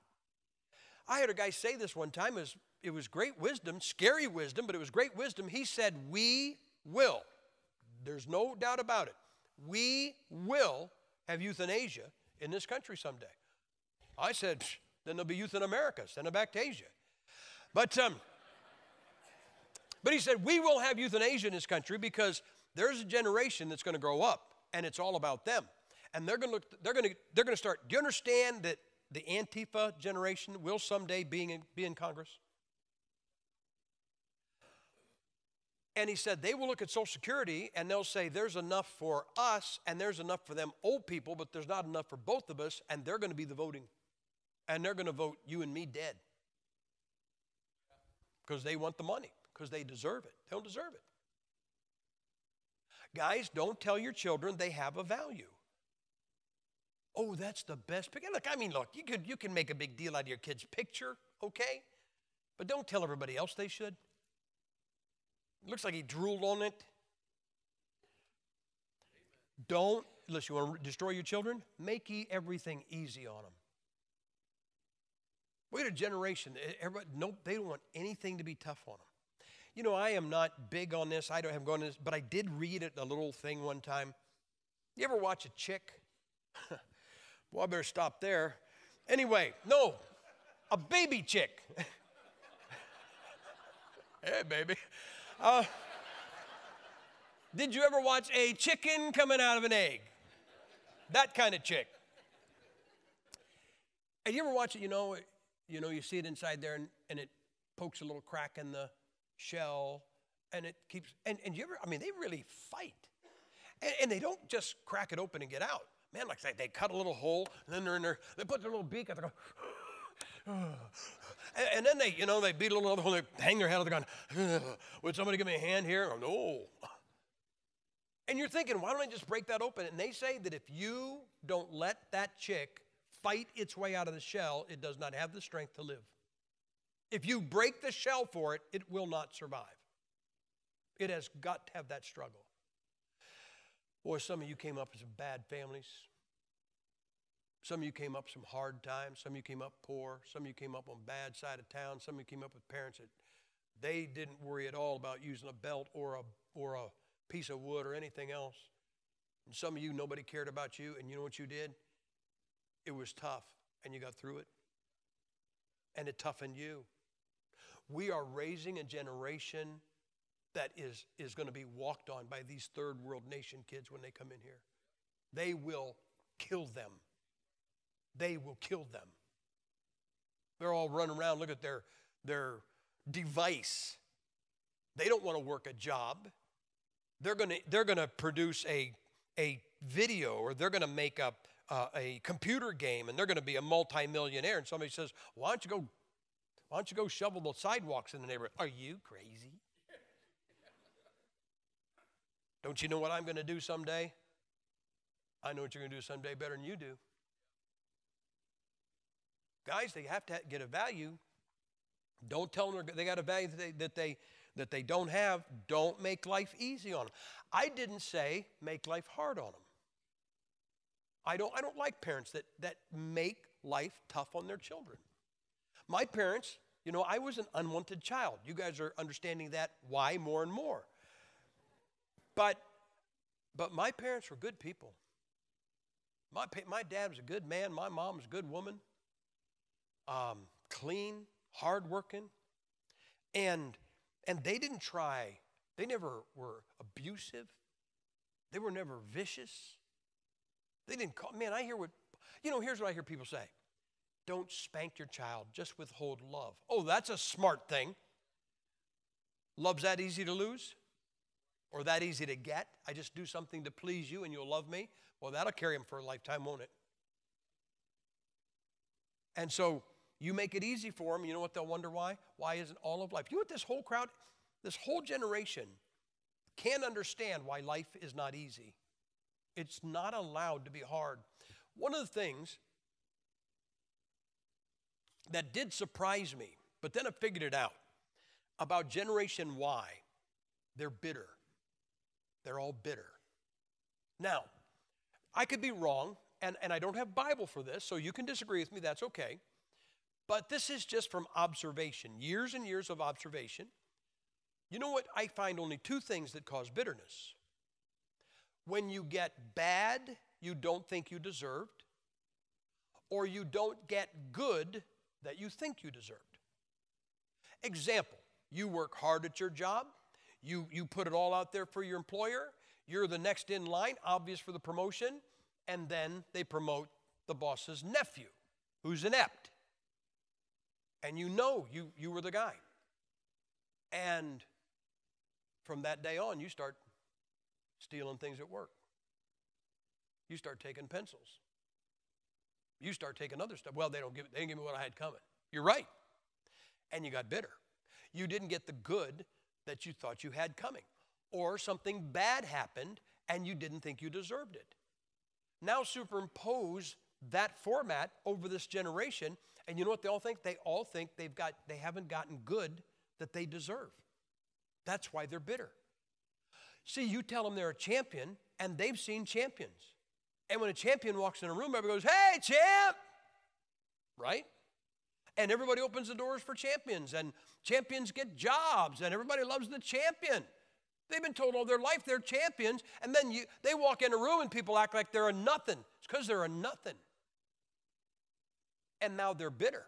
I heard a guy say this one time. It was, it was great wisdom, scary wisdom, but it was great wisdom. He said, We will. There's no doubt about it. We will have euthanasia in this country someday. I said, then there'll be youth in America. Send them back to Asia. But, um, but he said, we will have euthanasia in this country because there's a generation that's going to grow up and it's all about them. And they're going to they're going to they're going to start. Do you understand that the Antifa generation will someday be in, be in Congress? And he said they will look at Social Security and they'll say there's enough for us and there's enough for them old people, but there's not enough for both of us, and they're going to be the voting. And they're going to vote you and me dead. Because they want the money, because they deserve it. They don't deserve it. Guys, don't tell your children they have a value. Oh, that's the best picture. Look, I mean, look, you, could, you can make a big deal out of your kid's picture, okay? But don't tell everybody else they should. It looks like he drooled on it. Don't, unless you want to destroy your children, make everything easy on them. We had a generation, everybody, no, they don't want anything to be tough on them. You know, I am not big on this. I don't have gone this, but I did read it a little thing one time. You ever watch a chick? well, I better stop there. Anyway, no, a baby chick. hey, baby. Uh, did you ever watch a chicken coming out of an egg? That kind of chick. And you ever watch it, you know, you know, you see it inside there and, and it pokes a little crack in the shell and it keeps, and, and you ever, I mean, they really fight. And, and they don't just crack it open and get out. Man, like they, they cut a little hole and then they're in there, they put their little beak out, they go, and, and, then they, you know, they beat a little hole, they hang their head, they're going, would somebody give me a hand here? Oh, no. And you're thinking, why don't I just break that open? And they say that if you don't let that chick fight its way out of the shell, it does not have the strength to live. If you break the shell for it, it will not survive. It has got to have that struggle. Boy, some of you came up in some bad families. Some of you came up some hard times. Some of you came up poor. Some of you came up on bad side of town. Some of you came up with parents that they didn't worry at all about using a belt or a, or a piece of wood or anything else. And some of you, nobody cared about you, and you know what you did? It was tough, and you got through it. And it toughened you. We are raising a generation that is, is going to be walked on by these third world nation kids when they come in here. They will kill them. They will kill them. They're all running around, look at their, their device. They don't want to work a job. They're going to, they're going to produce a, a video or they're going to make up uh, a computer game and they're going to be a multimillionaire. And somebody says, Why don't you go why don't you go shovel the sidewalks in the neighborhood? Are you crazy? Don't you know what I'm going to do someday? I know what you're going to do someday better than you do. Guys, they have to get a value. Don't tell them they got a value that they, that they, that they don't have. Don't make life easy on them. I didn't say make life hard on them. I don't, I don't like parents that, that make life tough on their children. My parents, you know, I was an unwanted child. You guys are understanding that why more and more. But, but my parents were good people. My, my dad was a good man. My mom was a good woman. Um, clean, hardworking. And, and they didn't try, they never were abusive. They were never vicious. They didn't call, man, I hear what, you know, here's what I hear people say don't spank your child, just withhold love. Oh, that's a smart thing. Love's that easy to lose? or that easy to get. I just do something to please you and you'll love me. Well, that'll carry him for a lifetime, won't it? And so you make it easy for them. You know what they'll wonder why? Why isn't all of life? You know what this whole crowd, this whole generation can't understand why life is not easy. It's not allowed to be hard. One of the things that did surprise me, but then I figured it out about Generation Y, they're bitter. They're all bitter. Now, I could be wrong, and, and I don't have Bible for this, so you can disagree with me, that's okay. But this is just from observation, years and years of observation. You know what? I find only two things that cause bitterness. When you get bad you don't think you deserved, or you don't get good that you think you deserved. Example, you work hard at your job, you, you put it all out there for your employer, you're the next in line, obvious for the promotion, and then they promote the boss's nephew, who's inept. And you know you, you were the guy. And from that day on, you start stealing things at work. You start taking pencils. You start taking other stuff. Well, they don't give they didn't give me what I had coming. You're right. And you got bitter. You didn't get the good that you thought you had coming. Or something bad happened and you didn't think you deserved it. Now superimpose that format over this generation, and you know what they all think? They all think they've got they haven't gotten good that they deserve. That's why they're bitter. See, you tell them they're a champion, and they've seen champions. And when a champion walks in a room, everybody goes, Hey, champ! Right? And everybody opens the doors for champions, and champions get jobs, and everybody loves the champion. They've been told all their life they're champions, and then you, they walk in a room and people act like they're a nothing. It's because they're a nothing. And now they're bitter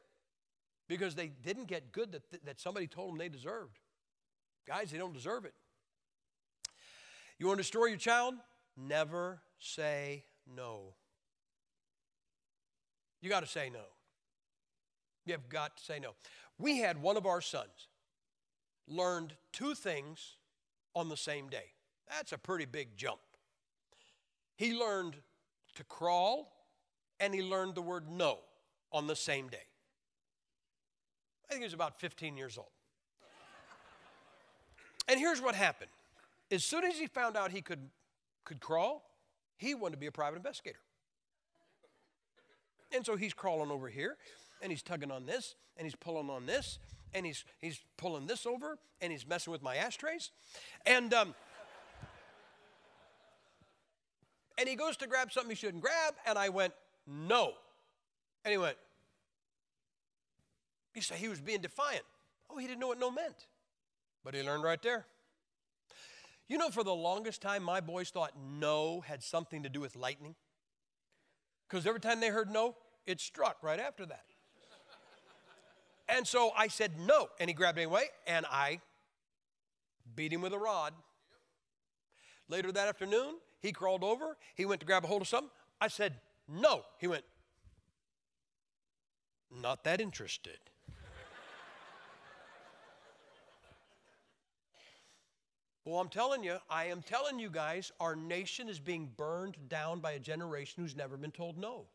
because they didn't get good that, that somebody told them they deserved. Guys, they don't deserve it. You want to destroy your child? Never say no. You got to say no. You've got to say no. We had one of our sons learned two things on the same day. That's a pretty big jump. He learned to crawl and he learned the word no on the same day. I think he was about 15 years old. And here's what happened. As soon as he found out he could, could crawl, he wanted to be a private investigator. And so he's crawling over here, and he's tugging on this, and he's pulling on this, and he's, he's pulling this over, and he's messing with my ashtrays. And, um, and he goes to grab something he shouldn't grab, and I went, no. And he went, he said he was being defiant. Oh, he didn't know what no meant. But he learned right there. You know, for the longest time, my boys thought no had something to do with lightning. Because every time they heard no, it struck right after that. and so I said no, and he grabbed it anyway, and I beat him with a rod. Later that afternoon, he crawled over, he went to grab a hold of something. I said no. He went, not that interested. Well, I'm telling you, I am telling you guys, our nation is being burned down by a generation who's never been told no.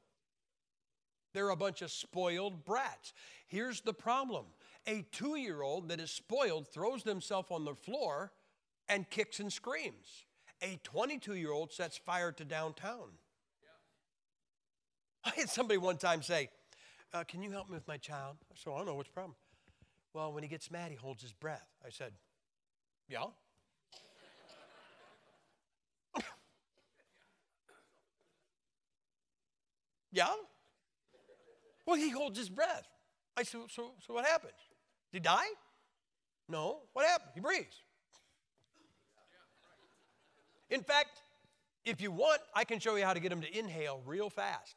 They're a bunch of spoiled brats. Here's the problem a two year old that is spoiled throws themselves on the floor and kicks and screams. A 22 year old sets fire to downtown. I had somebody one time say, uh, Can you help me with my child? So I don't know what's the problem. Well, when he gets mad, he holds his breath. I said, Yeah. Yeah? Well, he holds his breath. I said, so, so what happens? Did he die? No. What happened? He breathes. In fact, if you want, I can show you how to get him to inhale real fast.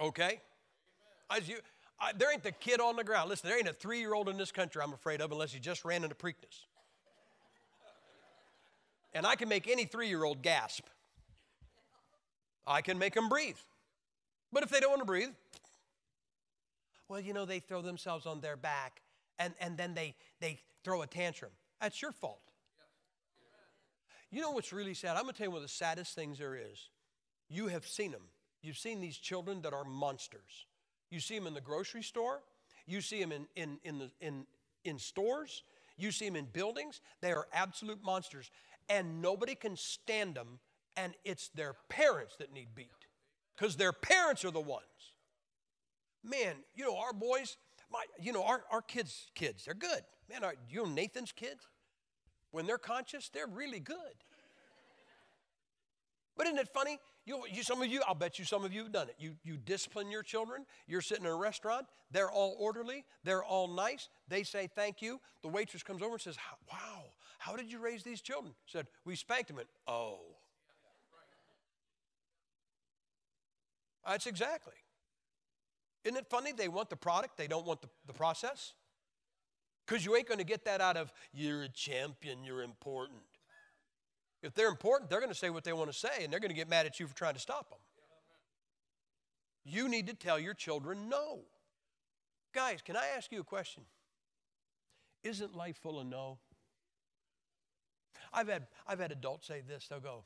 Okay? As you, I, there ain't the kid on the ground. Listen, there ain't a three year old in this country I'm afraid of unless he just ran into Preakness. And I can make any three year old gasp. I can make them breathe. But if they don't want to breathe, well, you know, they throw themselves on their back and, and then they, they throw a tantrum. That's your fault. You know what's really sad? I'm going to tell you one of the saddest things there is. You have seen them. You've seen these children that are monsters. You see them in the grocery store. You see them in, in, in, the, in, in stores. You see them in buildings. They are absolute monsters. And nobody can stand them, and it's their parents that need beat because their parents are the ones. Man, you know, our boys, my, you know, our, our kids, kids, they're good. Man, our, you know Nathan's kids? When they're conscious, they're really good. But isn't it funny? You, you, some of you, I'll bet you some of you have done it. You, you discipline your children. You're sitting in a restaurant. They're all orderly. They're all nice. They say thank you. The waitress comes over and says, Wow, how did you raise these children? Said, We spanked them. And, oh. Uh, That's exactly. Isn't it funny? They want the product, they don't want the, the process. Because you ain't going to get that out of, you're a champion, you're important. If they're important, they're going to say what they want to say, and they're going to get mad at you for trying to stop them. You need to tell your children no. Guys, can I ask you a question? Isn't life full of no? I've had, I've had adults say this. They'll go,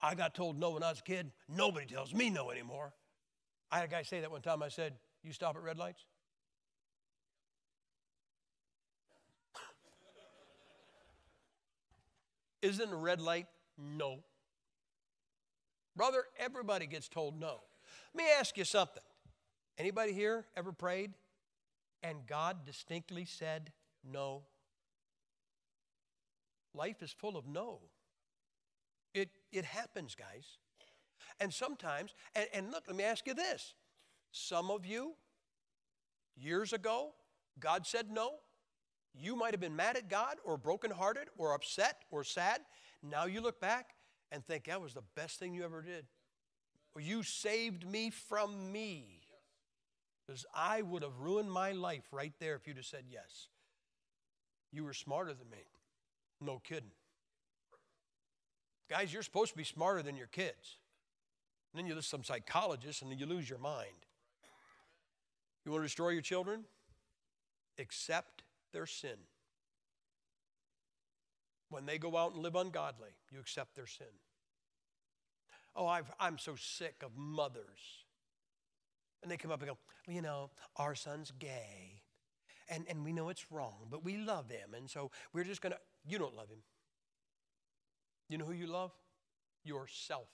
I got told no when I was a kid. Nobody tells me no anymore. I had a guy say that one time. I said, You stop at red lights? Isn't a red light? No. Brother, everybody gets told no. Let me ask you something. Anybody here ever prayed and God distinctly said no? Life is full of no. It, it happens, guys. And sometimes, and, and look, let me ask you this. Some of you, years ago, God said no. You might have been mad at God or brokenhearted or upset or sad. Now you look back and think that was the best thing you ever did. You saved me from me. Because I would have ruined my life right there if you'd have said yes. You were smarter than me. No kidding. Guys, you're supposed to be smarter than your kids. And then you listen to some psychologists and then you lose your mind. You want to destroy your children? Accept their sin. When they go out and live ungodly, you accept their sin. Oh, i am so sick of mothers. And they come up and go, you know, our son's gay. And, and we know it's wrong, but we love him. And so we're just going to, you don't love him. You know who you love? Yourself.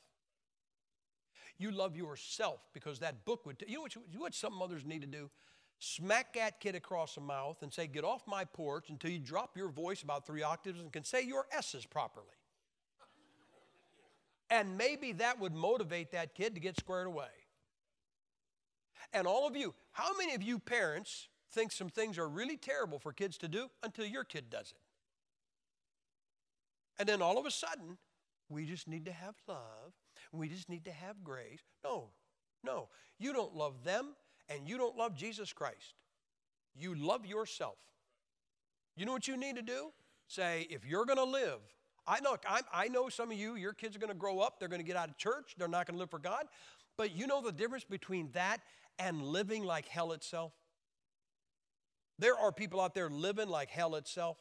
You love yourself because that book would, t- you know what, you, what some mothers need to do? Smack that kid across the mouth and say, Get off my porch until you drop your voice about three octaves and can say your S's properly. and maybe that would motivate that kid to get squared away. And all of you, how many of you parents think some things are really terrible for kids to do until your kid does it? And then all of a sudden, we just need to have love. We just need to have grace. No, no. You don't love them and you don't love Jesus Christ. You love yourself. You know what you need to do? Say, if you're going to live, I know, I know some of you, your kids are going to grow up, they're going to get out of church, they're not going to live for God. But you know the difference between that and living like hell itself? There are people out there living like hell itself.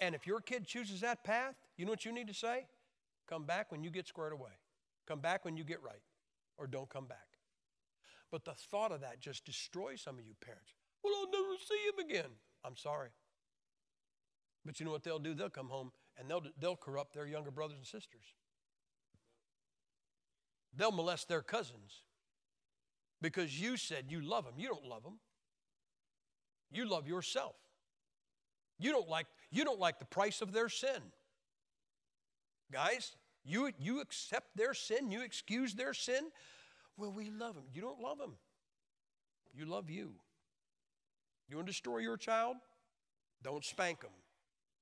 And if your kid chooses that path, you know what you need to say? Come back when you get squared away. Come back when you get right, or don't come back. But the thought of that just destroys some of you parents. Well, I'll never see him again. I'm sorry. But you know what they'll do? They'll come home and they'll, they'll corrupt their younger brothers and sisters. They'll molest their cousins because you said you love them. You don't love them. You love yourself. You don't like, you don't like the price of their sin. Guys, you, you accept their sin, you excuse their sin. Well, we love them. You don't love them. You love you. You want to destroy your child? Don't spank them.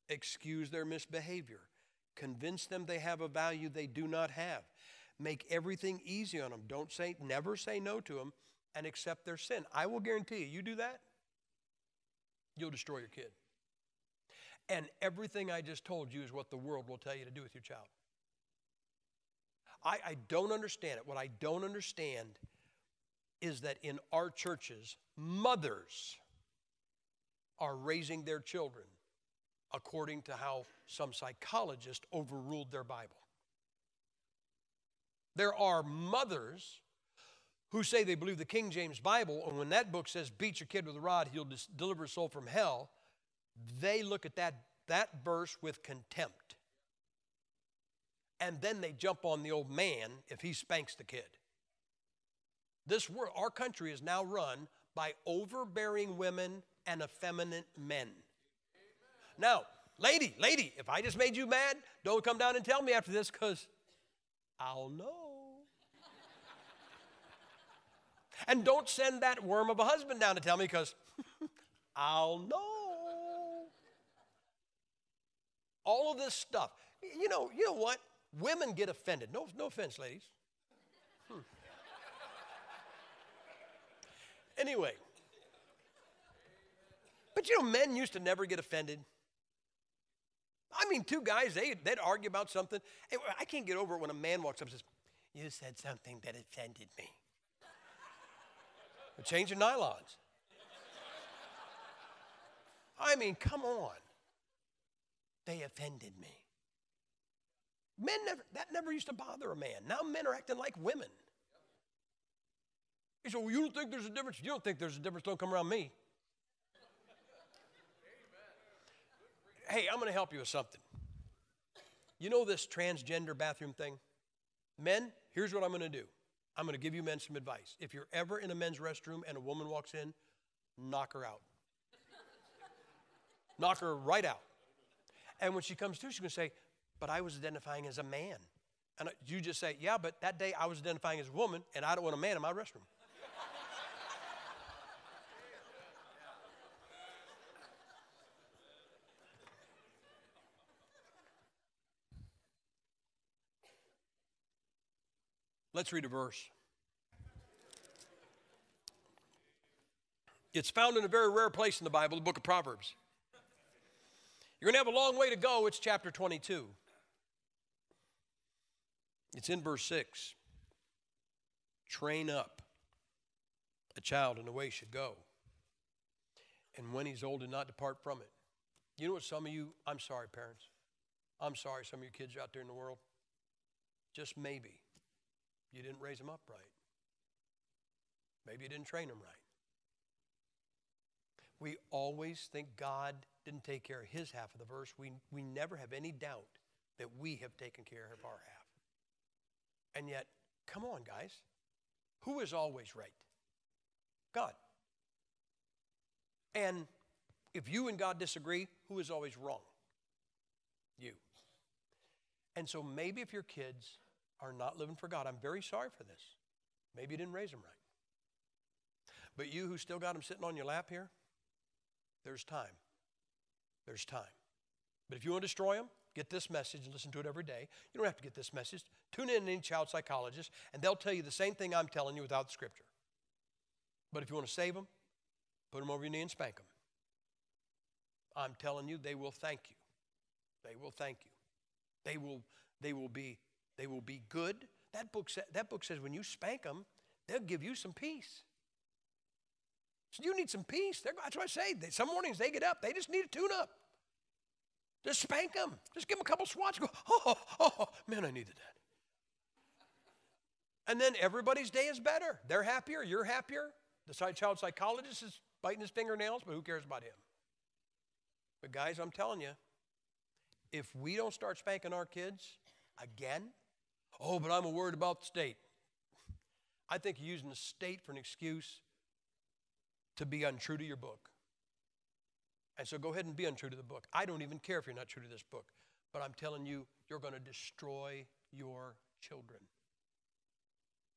Excuse their misbehavior. Convince them they have a value they do not have. Make everything easy on them. Don't say, never say no to them and accept their sin. I will guarantee you, you do that, you'll destroy your kid. And everything I just told you is what the world will tell you to do with your child. I, I don't understand it. What I don't understand is that in our churches, mothers are raising their children according to how some psychologist overruled their Bible. There are mothers who say they believe the King James Bible, and when that book says, beat your kid with a rod, he'll deliver his soul from hell, they look at that, that verse with contempt. And then they jump on the old man if he spanks the kid. This world, our country is now run by overbearing women and effeminate men. Now, lady, lady, if I just made you mad, don't come down and tell me after this because I'll know. and don't send that worm of a husband down to tell me because I'll know. All of this stuff. You know, you know what? Women get offended. No, no offense, ladies. Hmm. Anyway, but you know, men used to never get offended. I mean, two guys, they, they'd argue about something. I can't get over it when a man walks up and says, You said something that offended me. Change your nylons. I mean, come on. They offended me. Men never, that never used to bother a man. Now men are acting like women. He said, Well, you don't think there's a difference? You don't think there's a difference? Don't come around me. Hey, I'm going to help you with something. You know this transgender bathroom thing? Men, here's what I'm going to do I'm going to give you men some advice. If you're ever in a men's restroom and a woman walks in, knock her out. knock her right out. And when she comes to, she's going to say, But I was identifying as a man. And you just say, Yeah, but that day I was identifying as a woman, and I don't want a man in my restroom. Let's read a verse. It's found in a very rare place in the Bible, the book of Proverbs. You're going to have a long way to go. It's chapter 22. It's in verse 6. Train up a child in the way he should go. And when he's old, and not depart from it. You know what some of you, I'm sorry, parents. I'm sorry, some of your kids out there in the world. Just maybe you didn't raise them up right. Maybe you didn't train them right. We always think God didn't take care of his half of the verse. We, we never have any doubt that we have taken care of our half. And yet, come on, guys. Who is always right? God. And if you and God disagree, who is always wrong? You. And so maybe if your kids are not living for God. I'm very sorry for this. Maybe you didn't raise them right. But you who still got them sitting on your lap here, there's time. There's time. But if you want to destroy them, get this message and listen to it every day. You don't have to get this message. Tune in to any child psychologist, and they'll tell you the same thing I'm telling you without the scripture. But if you want to save them, put them over your knee and spank them. I'm telling you, they will thank you. They will thank you. They will, they will be they will be good. That book, sa- that book says when you spank them, they'll give you some peace. So you need some peace. They're, that's what I say. They, some mornings they get up, they just need a tune up. Just spank them. Just give them a couple swats. Go, oh, oh, oh, man, I needed that. And then everybody's day is better. They're happier, you're happier. The child psychologist is biting his fingernails, but who cares about him? But guys, I'm telling you, if we don't start spanking our kids again, Oh, but I'm worried about the state. I think using the state for an excuse to be untrue to your book. And so go ahead and be untrue to the book. I don't even care if you're not true to this book, but I'm telling you, you're going to destroy your children.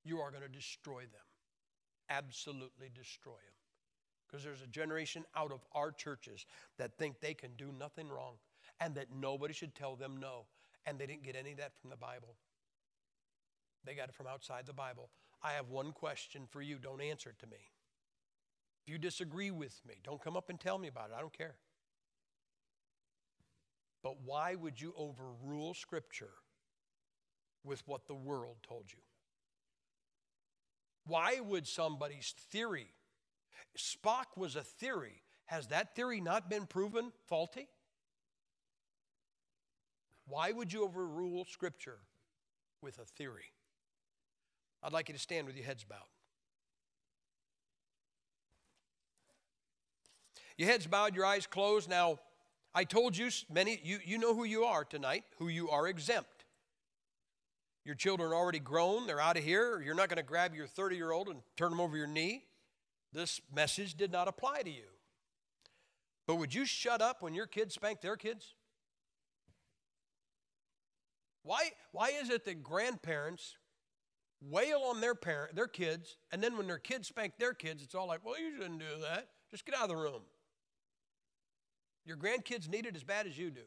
You are going to destroy them. Absolutely destroy them. Because there's a generation out of our churches that think they can do nothing wrong and that nobody should tell them no. And they didn't get any of that from the Bible. They got it from outside the Bible. I have one question for you. Don't answer it to me. If you disagree with me, don't come up and tell me about it. I don't care. But why would you overrule Scripture with what the world told you? Why would somebody's theory, Spock was a theory, has that theory not been proven faulty? Why would you overrule Scripture with a theory? I'd like you to stand with your heads bowed. Your heads bowed, your eyes closed. Now, I told you many, you, you know who you are tonight, who you are exempt. Your children are already grown, they're out of here. You're not going to grab your 30 year old and turn them over your knee. This message did not apply to you. But would you shut up when your kids spank their kids? Why, why is it that grandparents wail on their parent, their kids, and then when their kids spank their kids, it's all like, well, you shouldn't do that. Just get out of the room. Your grandkids need it as bad as you do.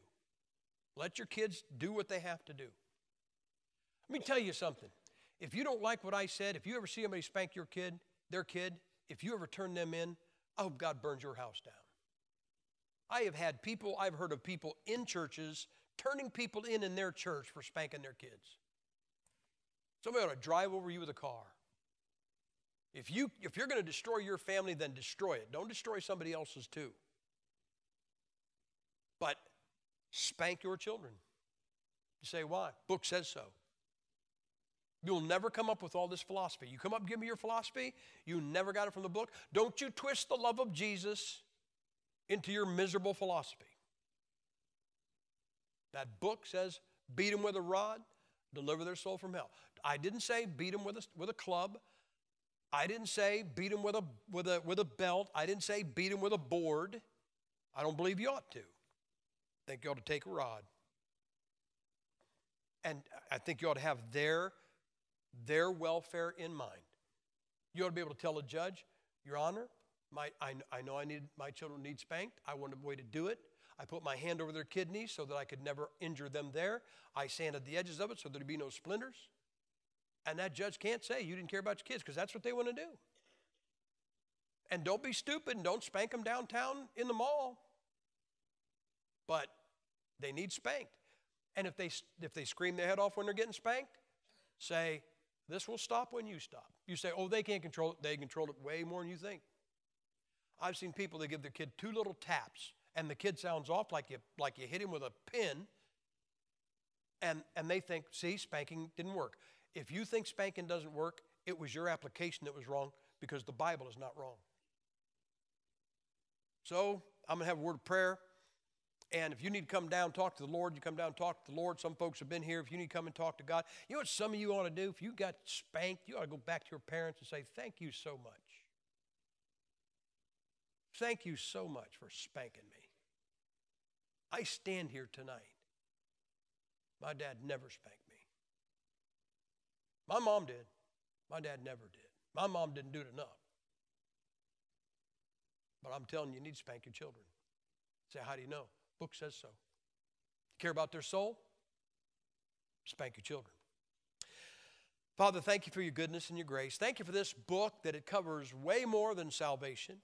Let your kids do what they have to do. Let me tell you something. If you don't like what I said, if you ever see somebody spank your kid, their kid, if you ever turn them in, I hope God burns your house down. I have had people, I've heard of people in churches turning people in in their church for spanking their kids. Somebody ought to drive over you with a car. If, you, if you're going to destroy your family, then destroy it. Don't destroy somebody else's too. But spank your children. You say, why? Book says so. You'll never come up with all this philosophy. You come up, give me your philosophy, you never got it from the book. Don't you twist the love of Jesus into your miserable philosophy. That book says, beat them with a rod, deliver their soul from hell. I didn't say beat them with a, with a club. I didn't say beat them with a, with, a, with a belt. I didn't say beat them with a board. I don't believe you ought to. Think you ought to take a rod. And I think you ought to have their their welfare in mind. You ought to be able to tell a judge, Your Honor, my, I, I know I need, my children need spanked. I want a way to do it. I put my hand over their kidneys so that I could never injure them there. I sanded the edges of it so there'd be no splinters. And that judge can't say you didn't care about your kids because that's what they want to do. And don't be stupid and don't spank them downtown in the mall. But they need spanked. And if they, if they scream their head off when they're getting spanked, say, this will stop when you stop. You say, oh, they can't control it. They control it way more than you think. I've seen people that give their kid two little taps, and the kid sounds off like you, like you hit him with a pin, and, and they think, see, spanking didn't work. If you think spanking doesn't work, it was your application that was wrong because the Bible is not wrong. So I'm going to have a word of prayer. And if you need to come down talk to the Lord, you come down talk to the Lord. Some folks have been here. If you need to come and talk to God, you know what some of you ought to do? If you got spanked, you ought to go back to your parents and say, Thank you so much. Thank you so much for spanking me. I stand here tonight. My dad never spanked me. My mom did. My dad never did. My mom didn't do it enough. But I'm telling you, you need to spank your children. Say, how do you know? Book says so. Care about their soul? Spank your children. Father, thank you for your goodness and your grace. Thank you for this book that it covers way more than salvation.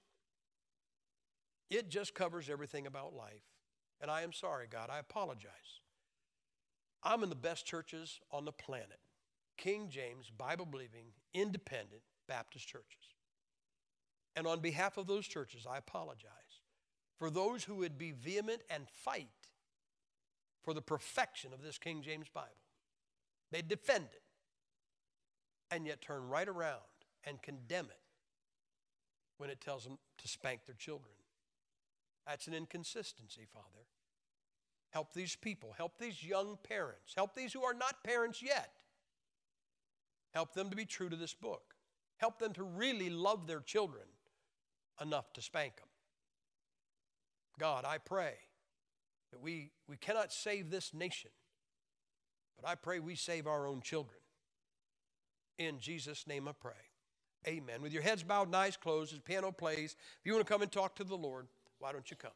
It just covers everything about life. And I am sorry, God. I apologize. I'm in the best churches on the planet King James, Bible believing, independent Baptist churches. And on behalf of those churches, I apologize for those who would be vehement and fight for the perfection of this King James Bible. They defend it and yet turn right around and condemn it when it tells them to spank their children. That's an inconsistency, Father. Help these people, help these young parents, help these who are not parents yet. Help them to be true to this book. Help them to really love their children enough to spank them. God, I pray that we, we cannot save this nation, but I pray we save our own children. In Jesus' name I pray. Amen. With your heads bowed and eyes closed as piano plays, if you want to come and talk to the Lord, why don't you come?